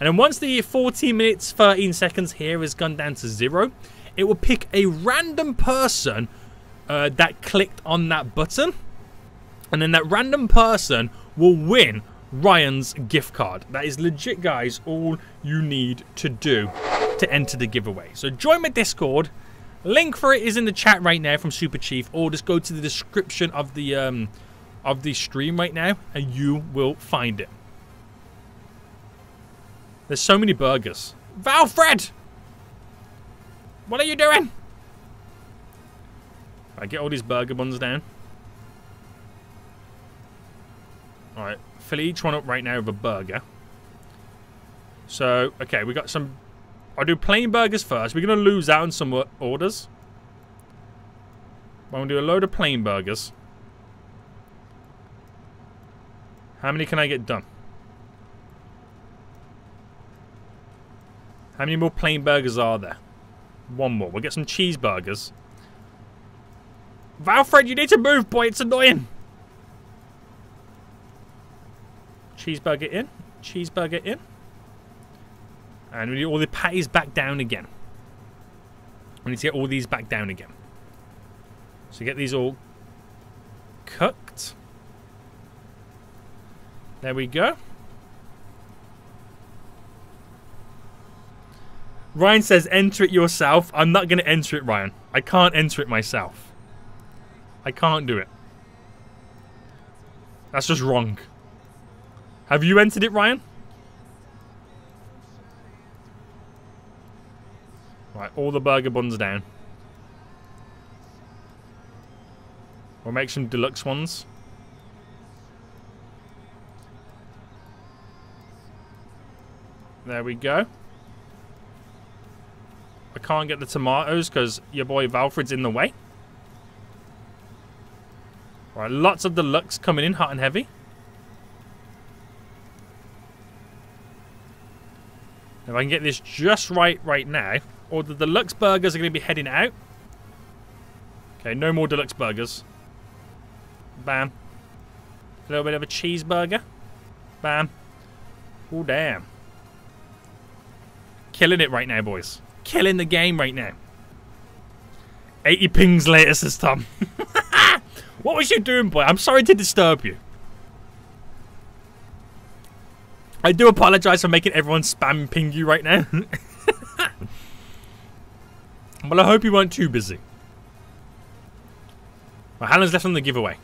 And then once the 14 minutes 13 seconds here has gone down to zero, it will pick a random person uh, that clicked on that button. And then that random person will win Ryan's gift card. That is legit, guys, all you need to do to enter the giveaway. So join my Discord. Link for it is in the chat right now from Super Chief, or just go to the description of the um, of the stream right now, and you will find it. There's so many burgers. Valfred! What are you doing? I get all these burger buns down. Alright, fill each one up right now with a burger. So, okay, we got some I'll do plain burgers first. We're going to lose out on some orders. I'm going to do a load of plain burgers. How many can I get done? How many more plain burgers are there? One more. We'll get some cheeseburgers. Valfred, you need to move, boy. It's annoying. Cheeseburger in. Cheeseburger in. And we need all the patties back down again. We need to get all these back down again. So get these all cooked. There we go. Ryan says, enter it yourself. I'm not going to enter it, Ryan. I can't enter it myself. I can't do it. That's just wrong. Have you entered it, Ryan? Right, all the burger buns down. We'll make some deluxe ones. There we go. I can't get the tomatoes because your boy Valfred's in the way. Right, lots of deluxe coming in hot and heavy. If I can get this just right right now, or the deluxe burgers are going to be heading out. Okay, no more deluxe burgers. Bam. A little bit of a cheeseburger. Bam. Oh, damn. Killing it right now, boys. Killing the game right now. 80 pings later, says Tom. what was you doing, boy? I'm sorry to disturb you. I do apologize for making everyone spam ping you right now. well, I hope you weren't too busy. Well, how left on the giveaway?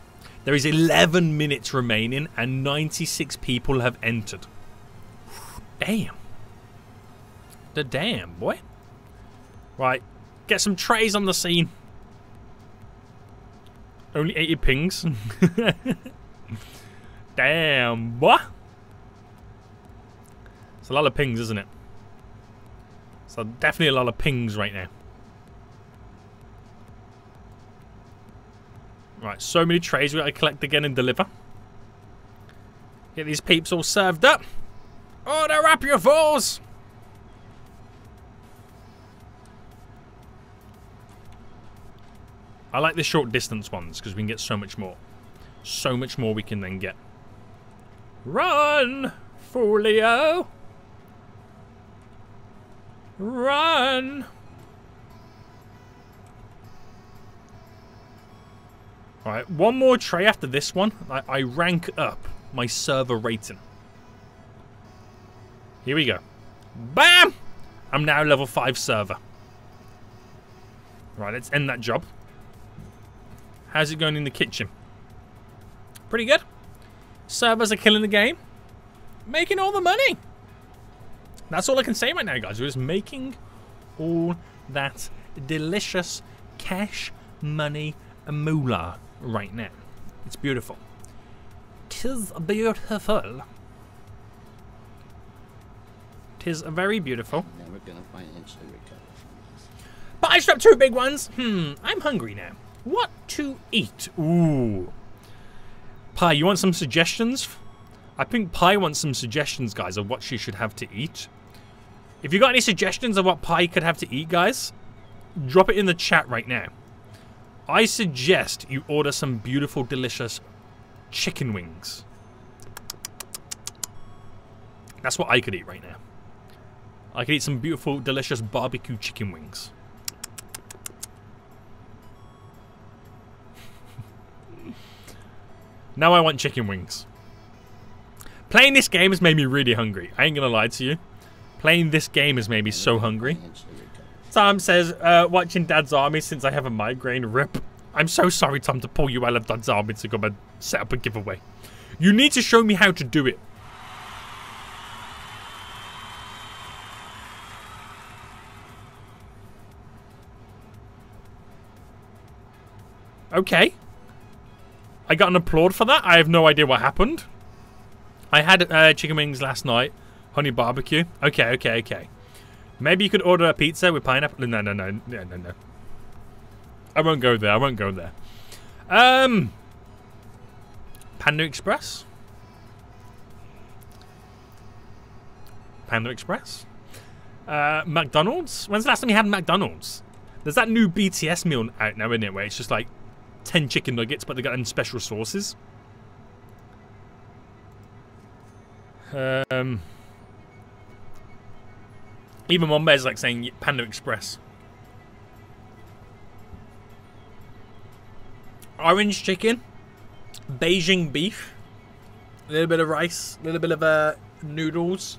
There is 11 minutes remaining and 96 people have entered. Damn. The damn, boy. Right. Get some trays on the scene. Only 80 pings. damn, what? It's a lot of pings, isn't it? So definitely a lot of pings right now. Right, so many trays we gotta collect again and deliver. Get these peeps all served up. Order up your fools! I like the short distance ones because we can get so much more. So much more we can then get. Run, Folio! Run! Alright, one more tray after this one. I, I rank up my server rating. Here we go. BAM! I'm now level 5 server. Right, let's end that job. How's it going in the kitchen? Pretty good. Servers are killing the game. Making all the money. That's all I can say right now, guys. We're just making all that delicious cash, money, and moolah right now. It's beautiful. Tis beautiful. Tis very beautiful. Never gonna financially recover from this. But I strapped two big ones. Hmm, I'm hungry now. What to eat? Ooh. Pie, you want some suggestions? I think Pie wants some suggestions, guys, of what she should have to eat. If you got any suggestions of what Pie could have to eat, guys, drop it in the chat right now. I suggest you order some beautiful, delicious chicken wings. That's what I could eat right now. I could eat some beautiful, delicious barbecue chicken wings. Now I want chicken wings. Playing this game has made me really hungry. I ain't gonna lie to you. Playing this game has made me so hungry. Tom says, uh, watching Dad's Army since I have a migraine. Rip. I'm so sorry, Tom, to pull you out of Dad's Army to come and set up a giveaway. You need to show me how to do it. Okay. I got an applaud for that. I have no idea what happened. I had uh, chicken wings last night. Honey barbecue. Okay, okay, okay. Maybe you could order a pizza with pineapple. No, no, no, no, no, no. I won't go there. I won't go there. Um, Panda Express. Panda Express. Uh, McDonald's. When's the last time you had McDonald's? There's that new BTS meal out now, isn't it? Where it's just like ten chicken nuggets, but they got in special sauces. Um. Even Mombe's like saying Panda Express. Orange chicken, Beijing beef, a little bit of rice, a little bit of uh, noodles,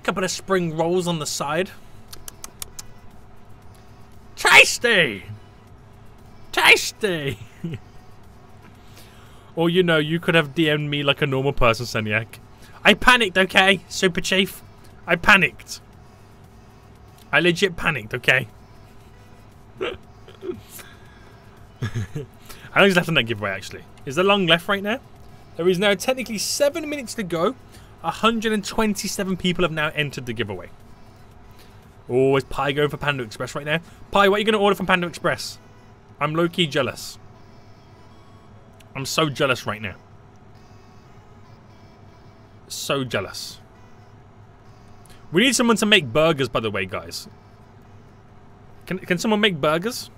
a couple of spring rolls on the side. Tasty! Or, you know, you could have DM'd me like a normal person, Seniac. I panicked, okay, Super Chief? I panicked. I legit panicked, okay? How is left on that giveaway, actually? Is there long left right now? There is now technically seven minutes to go. 127 people have now entered the giveaway. Oh, is Pi going for Panda Express right now? Pi, what are you going to order from Panda Express? I'm low-key jealous. I'm so jealous right now. So jealous. We need someone to make burgers, by the way, guys. Can, can someone make burgers?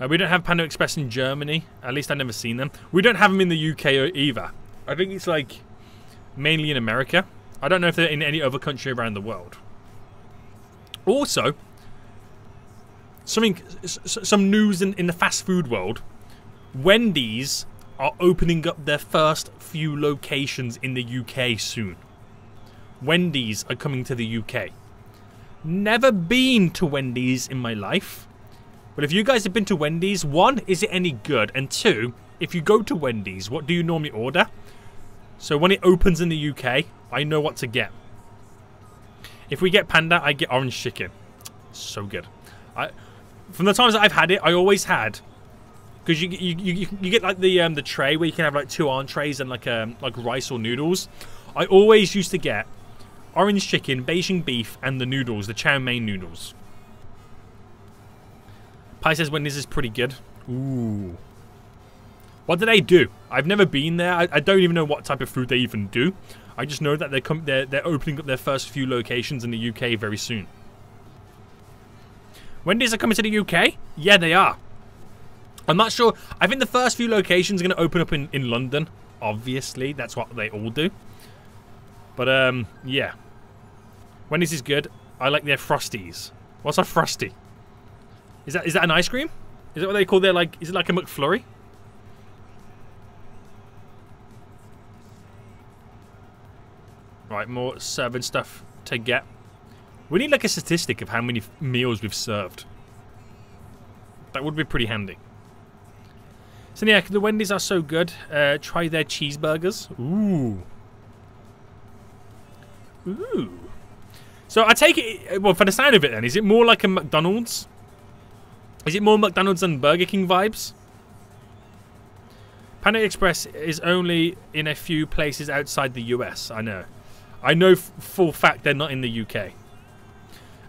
Uh, we don't have Panda Express in Germany. At least I've never seen them. We don't have them in the UK either. I think it's like mainly in America. I don't know if they're in any other country around the world. Also, something, some news in, in the fast food world. Wendy's are opening up their first few locations in the UK soon. Wendy's are coming to the UK. Never been to Wendy's in my life. But if you guys have been to Wendy's, one, is it any good? And two, if you go to Wendy's, what do you normally order? So when it opens in the UK, I know what to get. If we get panda, I get orange chicken. So good. I, from the times that I've had it, I always had because you, you you you get like the um the tray where you can have like two entrees and like um like rice or noodles. I always used to get orange chicken, Beijing beef, and the noodles, the chow mein noodles. Pi says Wendy's is pretty good. Ooh. What do they do? I've never been there. I, I don't even know what type of food they even do. I just know that they're, they're, they're opening up their first few locations in the UK very soon. Wendy's are coming to the UK? Yeah, they are. I'm not sure. I think the first few locations are going to open up in, in London. Obviously, that's what they all do. But, um, yeah. Wendy's is good. I like their Frosties. What's a Frosty? Is that is that an ice cream? Is that what they call their, like, is it like a McFlurry? Right, more serving stuff to get. We need like a statistic of how many meals we've served. That would be pretty handy. So yeah, the Wendy's are so good. Uh, try their cheeseburgers. Ooh. Ooh. So I take it, well, for the sound of it then, is it more like a McDonald's? Is it more McDonald's than Burger King vibes? Panda Express is only in a few places outside the US, I know. I know full fact they're not in the UK.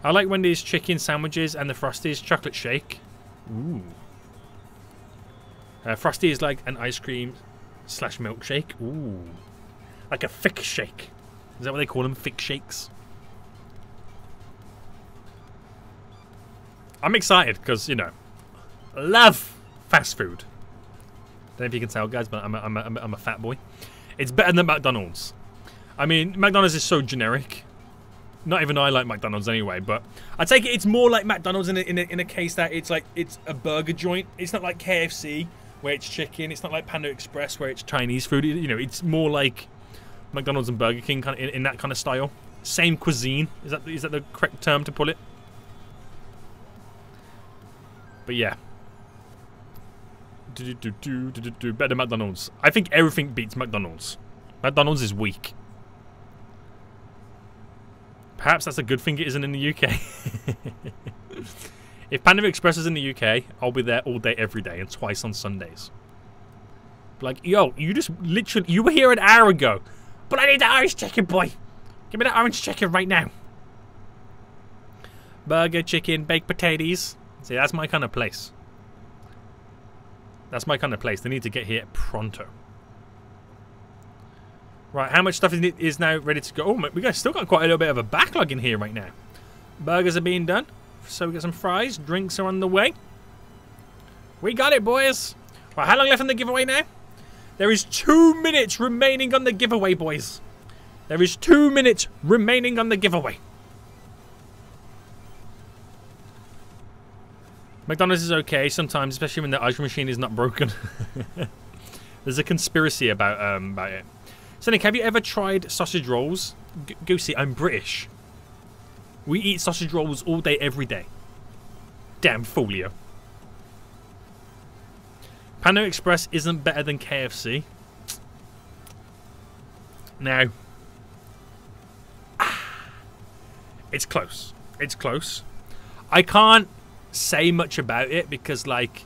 I like Wendy's chicken sandwiches and the Frosties chocolate shake. Ooh. Uh, Frosty is like an ice cream slash milkshake. Ooh. Like a thick shake. Is that what they call them? Thick shakes? I'm excited because, you know, I love fast food. Don't know if you can tell, guys, but I'm, a, I'm, a, I'm a fat boy. It's better than McDonald's. I mean, McDonald's is so generic. Not even I like McDonald's anyway, but I take it it's more like McDonald's in a, in a, in a case that it's like it's a burger joint. It's not like KFC where it's chicken. It's not like Panda Express where it's Chinese food. You know, it's more like McDonald's and Burger King kind of in, in that kind of style. Same cuisine. Is that is that the correct term to pull it? But yeah. Do, do, do, do, do, do. Better McDonald's. I think everything beats McDonald's. McDonald's is weak. Perhaps that's a good thing it isn't in the UK. if Panda Express is in the UK, I'll be there all day, every day, and twice on Sundays. Like, yo, you just literally, you were here an hour ago, but I need the orange chicken, boy. Give me that orange chicken right now. Burger, chicken, baked potatoes. See, that's my kind of place. That's my kind of place. They need to get here pronto. Right, how much stuff is, is now ready to go? Oh, we got still got quite a little bit of a backlog in here right now. Burgers are being done. So we got some fries. Drinks are on the way. We got it, boys. Right, how long left on the giveaway now? There is two minutes remaining on the giveaway, boys. There is two minutes remaining on the giveaway. McDonald's is okay sometimes, especially when the ice machine is not broken. There's a conspiracy about um, about it. Seniac, have you ever tried sausage rolls? G- Goosey, I'm British. We eat sausage rolls all day, every day. Damn folio. Panda Express isn't better than KFC. Now, ah. it's close. It's close. I can't say much about it because, like,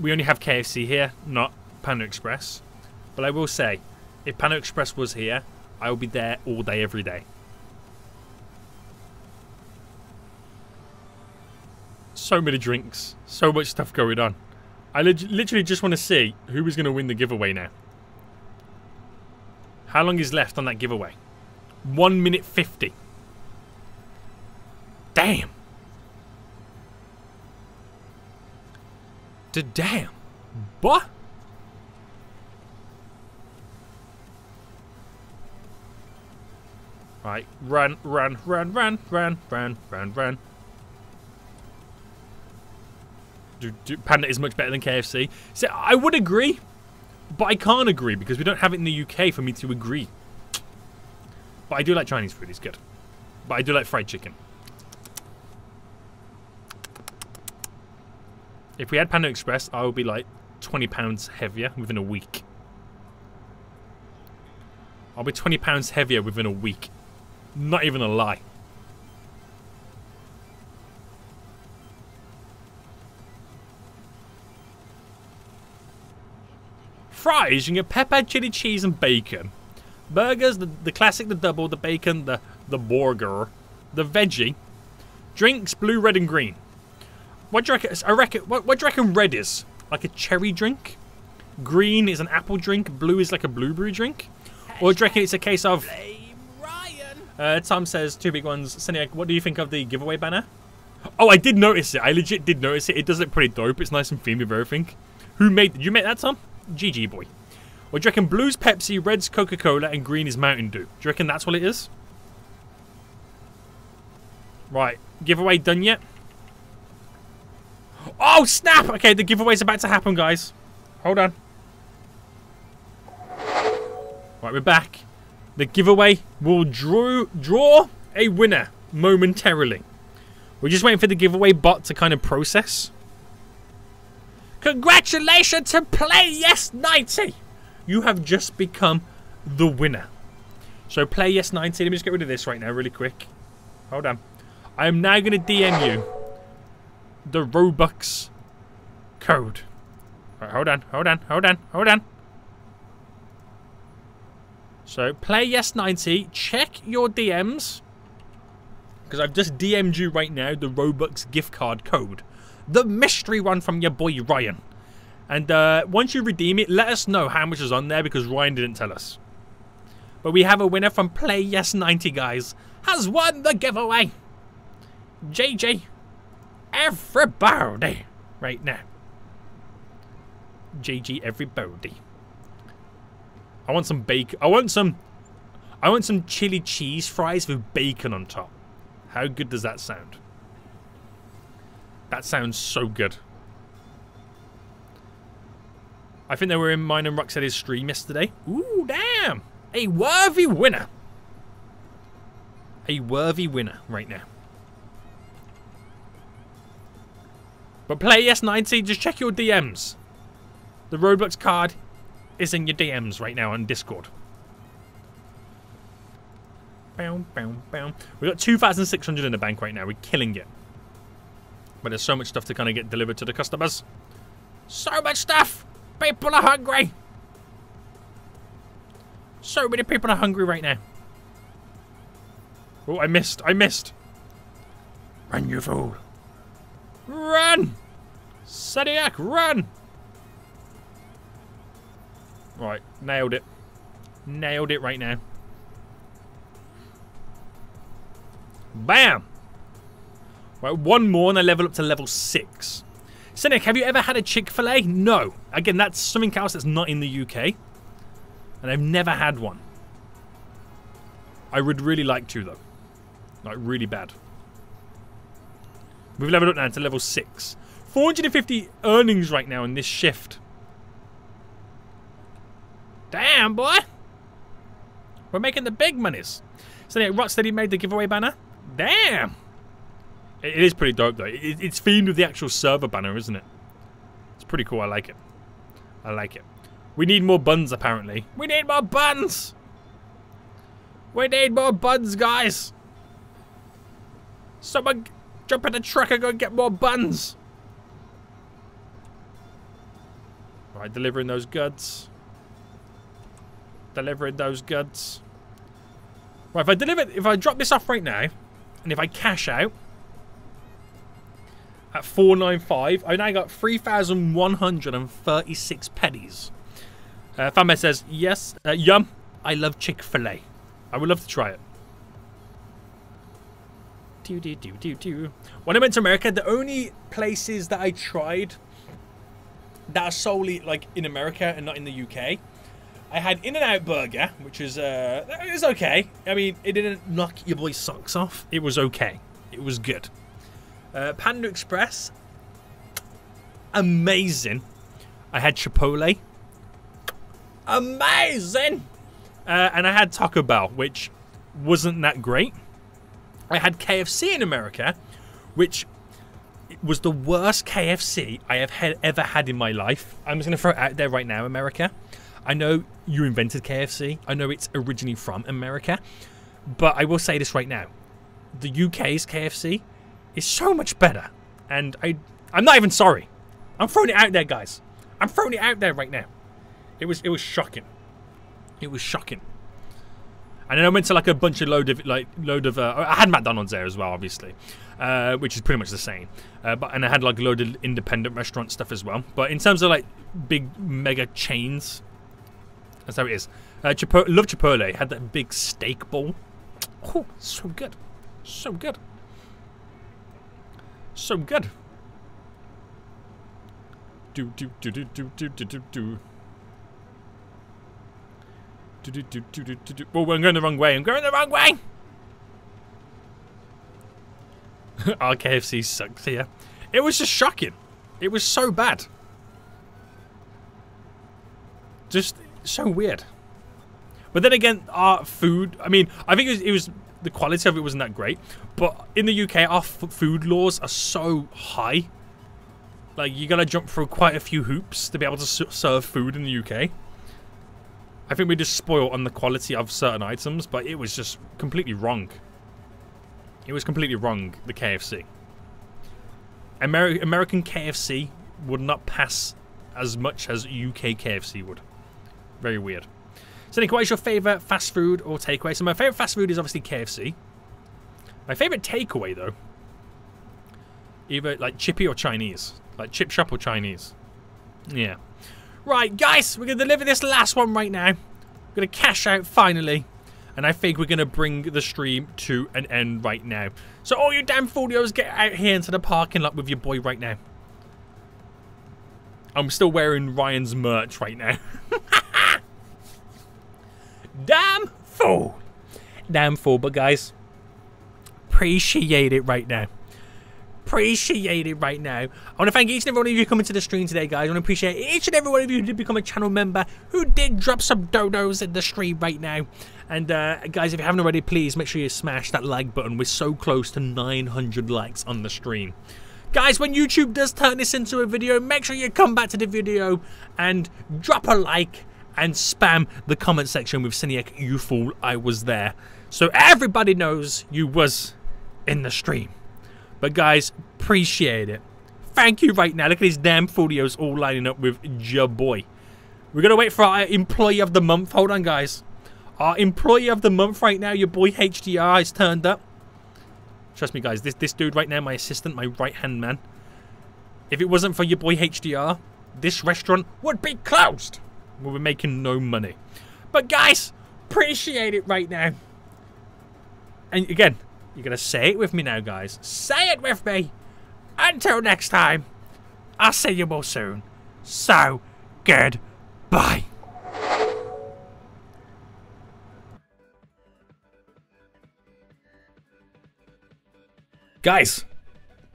we only have KFC here, not Panda Express. But I will say, if Panda Express was here, I would be there all day, every day. So many drinks, so much stuff going on. I lit- literally just want to see who is going to win the giveaway now. How long is left on that giveaway? One minute fifty. Damn. D- damn. What? Right, run, run, run, run, run, run, run, run. Panda is much better than KFC. So I would agree, but I can't agree because we don't have it in the UK for me to agree. But I do like Chinese food; it's good. But I do like fried chicken. If we had Panda Express, I would be like 20 pounds heavier within a week. I'll be 20 pounds heavier within a week. Not even a lie. Fries, you can get pepper, chili cheese, and bacon. Burgers, the, the classic, the double, the bacon, the, the burger, the veggie. Drinks, blue, red, and green. What do you reckon? I reckon. What, what do you reckon red is? Like a cherry drink? Green is an apple drink. Blue is like a blueberry drink? Or do you reckon it's a case of. Uh, Tom says two big ones. Seniac, what do you think of the giveaway banner? Oh, I did notice it. I legit did notice it. It does look pretty dope. It's nice and themed with everything. Who made? Did you make that, Tom? GG boy. Or do you reckon blue's Pepsi, red's Coca Cola, and green is Mountain Dew? Do you reckon that's what it is? Right. Giveaway done yet? Oh snap! Okay, the giveaway's about to happen, guys. Hold on. Right, we're back. The giveaway will draw draw a winner momentarily. We're just waiting for the giveaway bot to kind of process. Congratulations to Play Yes 90! You have just become the winner. So Play Yes 90, let me just get rid of this right now really quick. Hold on. I am now going to DM you the Robux code. Right, hold on, hold on, hold on, hold on. So, play yes 90. Check your DMs. Because I've just DM'd you right now the Robux gift card code. The mystery one from your boy Ryan. And uh, once you redeem it, let us know how much is on there because Ryan didn't tell us. But we have a winner from Play Yes 90, guys. Has won the giveaway. JJ. Everybody. Right now. JG everybody. I want some bacon. I want some. I want some chili cheese fries with bacon on top. How good does that sound? That sounds so good. I think they were in mine and Rocksteady's stream yesterday. Ooh, damn! A worthy winner. A worthy winner right now. But play S90, just check your DMs. The Roblox card is in your DMs right now on Discord. We've got 2,600 in the bank right now. We're killing it. But there's so much stuff to kind of get delivered to the customers. So much stuff! People are hungry! So many people are hungry right now. Oh, I missed. I missed. Run, you fool. Run! Seniac, run! Right, nailed it. Nailed it right now. Bam! Right, one more and I level up to level 6. Seniac, have you ever had a Chick-fil-A? No. Again, that's something else that's not in the UK. And I've never had one. I would really like to, though. Like, really bad. We've leveled up now to level 6. 450 earnings right now in this shift. Damn, boy. We're making the big monies. So yeah, Rocksteady made the giveaway banner. Damn. It is pretty dope though. It, it's themed with the actual server banner, isn't it? It's pretty cool. I like it. I like it. We need more buns, apparently. We need more buns. We need more buns, guys. Someone jump in the truck and go get more buns. Right, delivering those goods. Delivering those goods. Right, if I deliver, if I drop this off right now, and if I cash out at 495, I now got 3,136 pennies. Uh, says, yes, uh, yum, I love Chick-fil-A. I would love to try it. Do, do, do, do, do. When I went to America, the only places that I tried that are solely like in America and not in the UK, I had In and Out Burger, which is uh, it was okay. I mean, it didn't knock your boy's socks off. It was okay. It was good. Uh, Panda Express, amazing. I had Chipotle, amazing. Uh, and I had Taco Bell, which wasn't that great. I had KFC in America, which was the worst KFC I have had, ever had in my life. I'm just going to throw it out there right now, America. I know you invented KFC. I know it's originally from America. But I will say this right now. The UK's KFC is so much better. And I, I'm not even sorry. I'm throwing it out there, guys. I'm throwing it out there right now. It was, it was shocking. It was shocking. And then I went to like a bunch of load of like load of. Uh, I had McDonald's there as well, obviously, uh, which is pretty much the same. Uh, but and I had like a load of independent restaurant stuff as well. But in terms of like big mega chains, that's how it is. Uh, Chipotle, love Chipotle. Had that big steak bowl. Oh, so good, so good, so good. Do do do do do do do do do. Do, do, do, do, do, do, do. Oh, I'm going the wrong way. I'm going the wrong way. Our KFC sucks here. It was just shocking. It was so bad. Just so weird. But then again, our food. I mean, I think it was, it was the quality of it wasn't that great. But in the UK, our food laws are so high. Like you gotta jump through quite a few hoops to be able to serve food in the UK. I think we just spoiled on the quality of certain items, but it was just completely wrong. It was completely wrong, the KFC. Ameri- American KFC would not pass as much as UK KFC would. Very weird. Seniac, what is your favourite fast food or takeaway? So, my favourite fast food is obviously KFC. My favourite takeaway, though, either like chippy or Chinese. Like chip shop or Chinese. Yeah. Right, guys, we're going to deliver this last one right now. We're going to cash out finally. And I think we're going to bring the stream to an end right now. So all you damn folios, get out here into the parking lot with your boy right now. I'm still wearing Ryan's merch right now. damn fool. Damn fool, but guys, appreciate it right now appreciate it right now. I want to thank each and every one of you coming to the stream today, guys. I want to appreciate each and every one of you who did become a channel member, who did drop some dodos in the stream right now. And uh, guys, if you haven't already, please make sure you smash that like button. We're so close to 900 likes on the stream. Guys, when YouTube does turn this into a video, make sure you come back to the video and drop a like and spam the comment section with Seniac, you fool, I was there. So everybody knows you was in the stream. But guys, appreciate it. Thank you right now. Look at these damn folios all lining up with your boy. We're going to wait for our employee of the month. Hold on, guys. Our employee of the month right now, your boy HDR, has turned up. Trust me, guys. This, this dude right now, my assistant, my right-hand man. If it wasn't for your boy HDR, this restaurant would be closed. We were making no money. But guys, appreciate it right now. And again, you're going to say it with me now, guys. Say it with me. Until next time, I'll see you all soon. So, goodbye. Guys,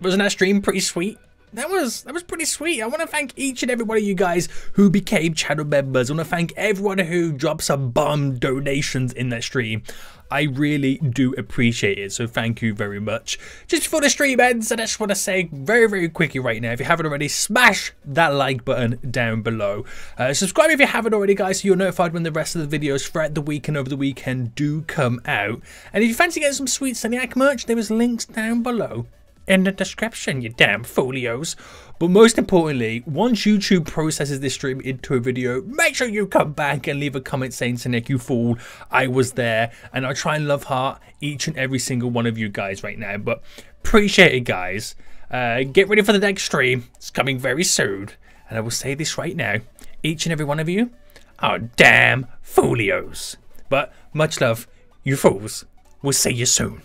wasn't that stream pretty sweet? That was that was pretty sweet. I want to thank each and every one of you guys who became channel members. I want to thank everyone who dropped some bomb donations in that stream. I really do appreciate it, so thank you very much. Just before the stream ends, I just want to say very, very quickly right now, if you haven't already, smash that like button down below. Uh, subscribe if you haven't already, guys, so you're notified when the rest of the videos throughout the week and over the weekend do come out. And if you fancy getting some sweet Seniac merch, there is links down below in the description, you damn folios. But most importantly, once YouTube processes this stream into a video, make sure you come back and leave a comment saying Seniac, you fool, I was there. And I'll try and love heart each and every single one of you guys right now. But appreciate it, guys. Uh, get ready for the next stream. It's coming very soon. And I will say this right now. Each and every one of you are damn folios. But much love, you fools. We'll see you soon.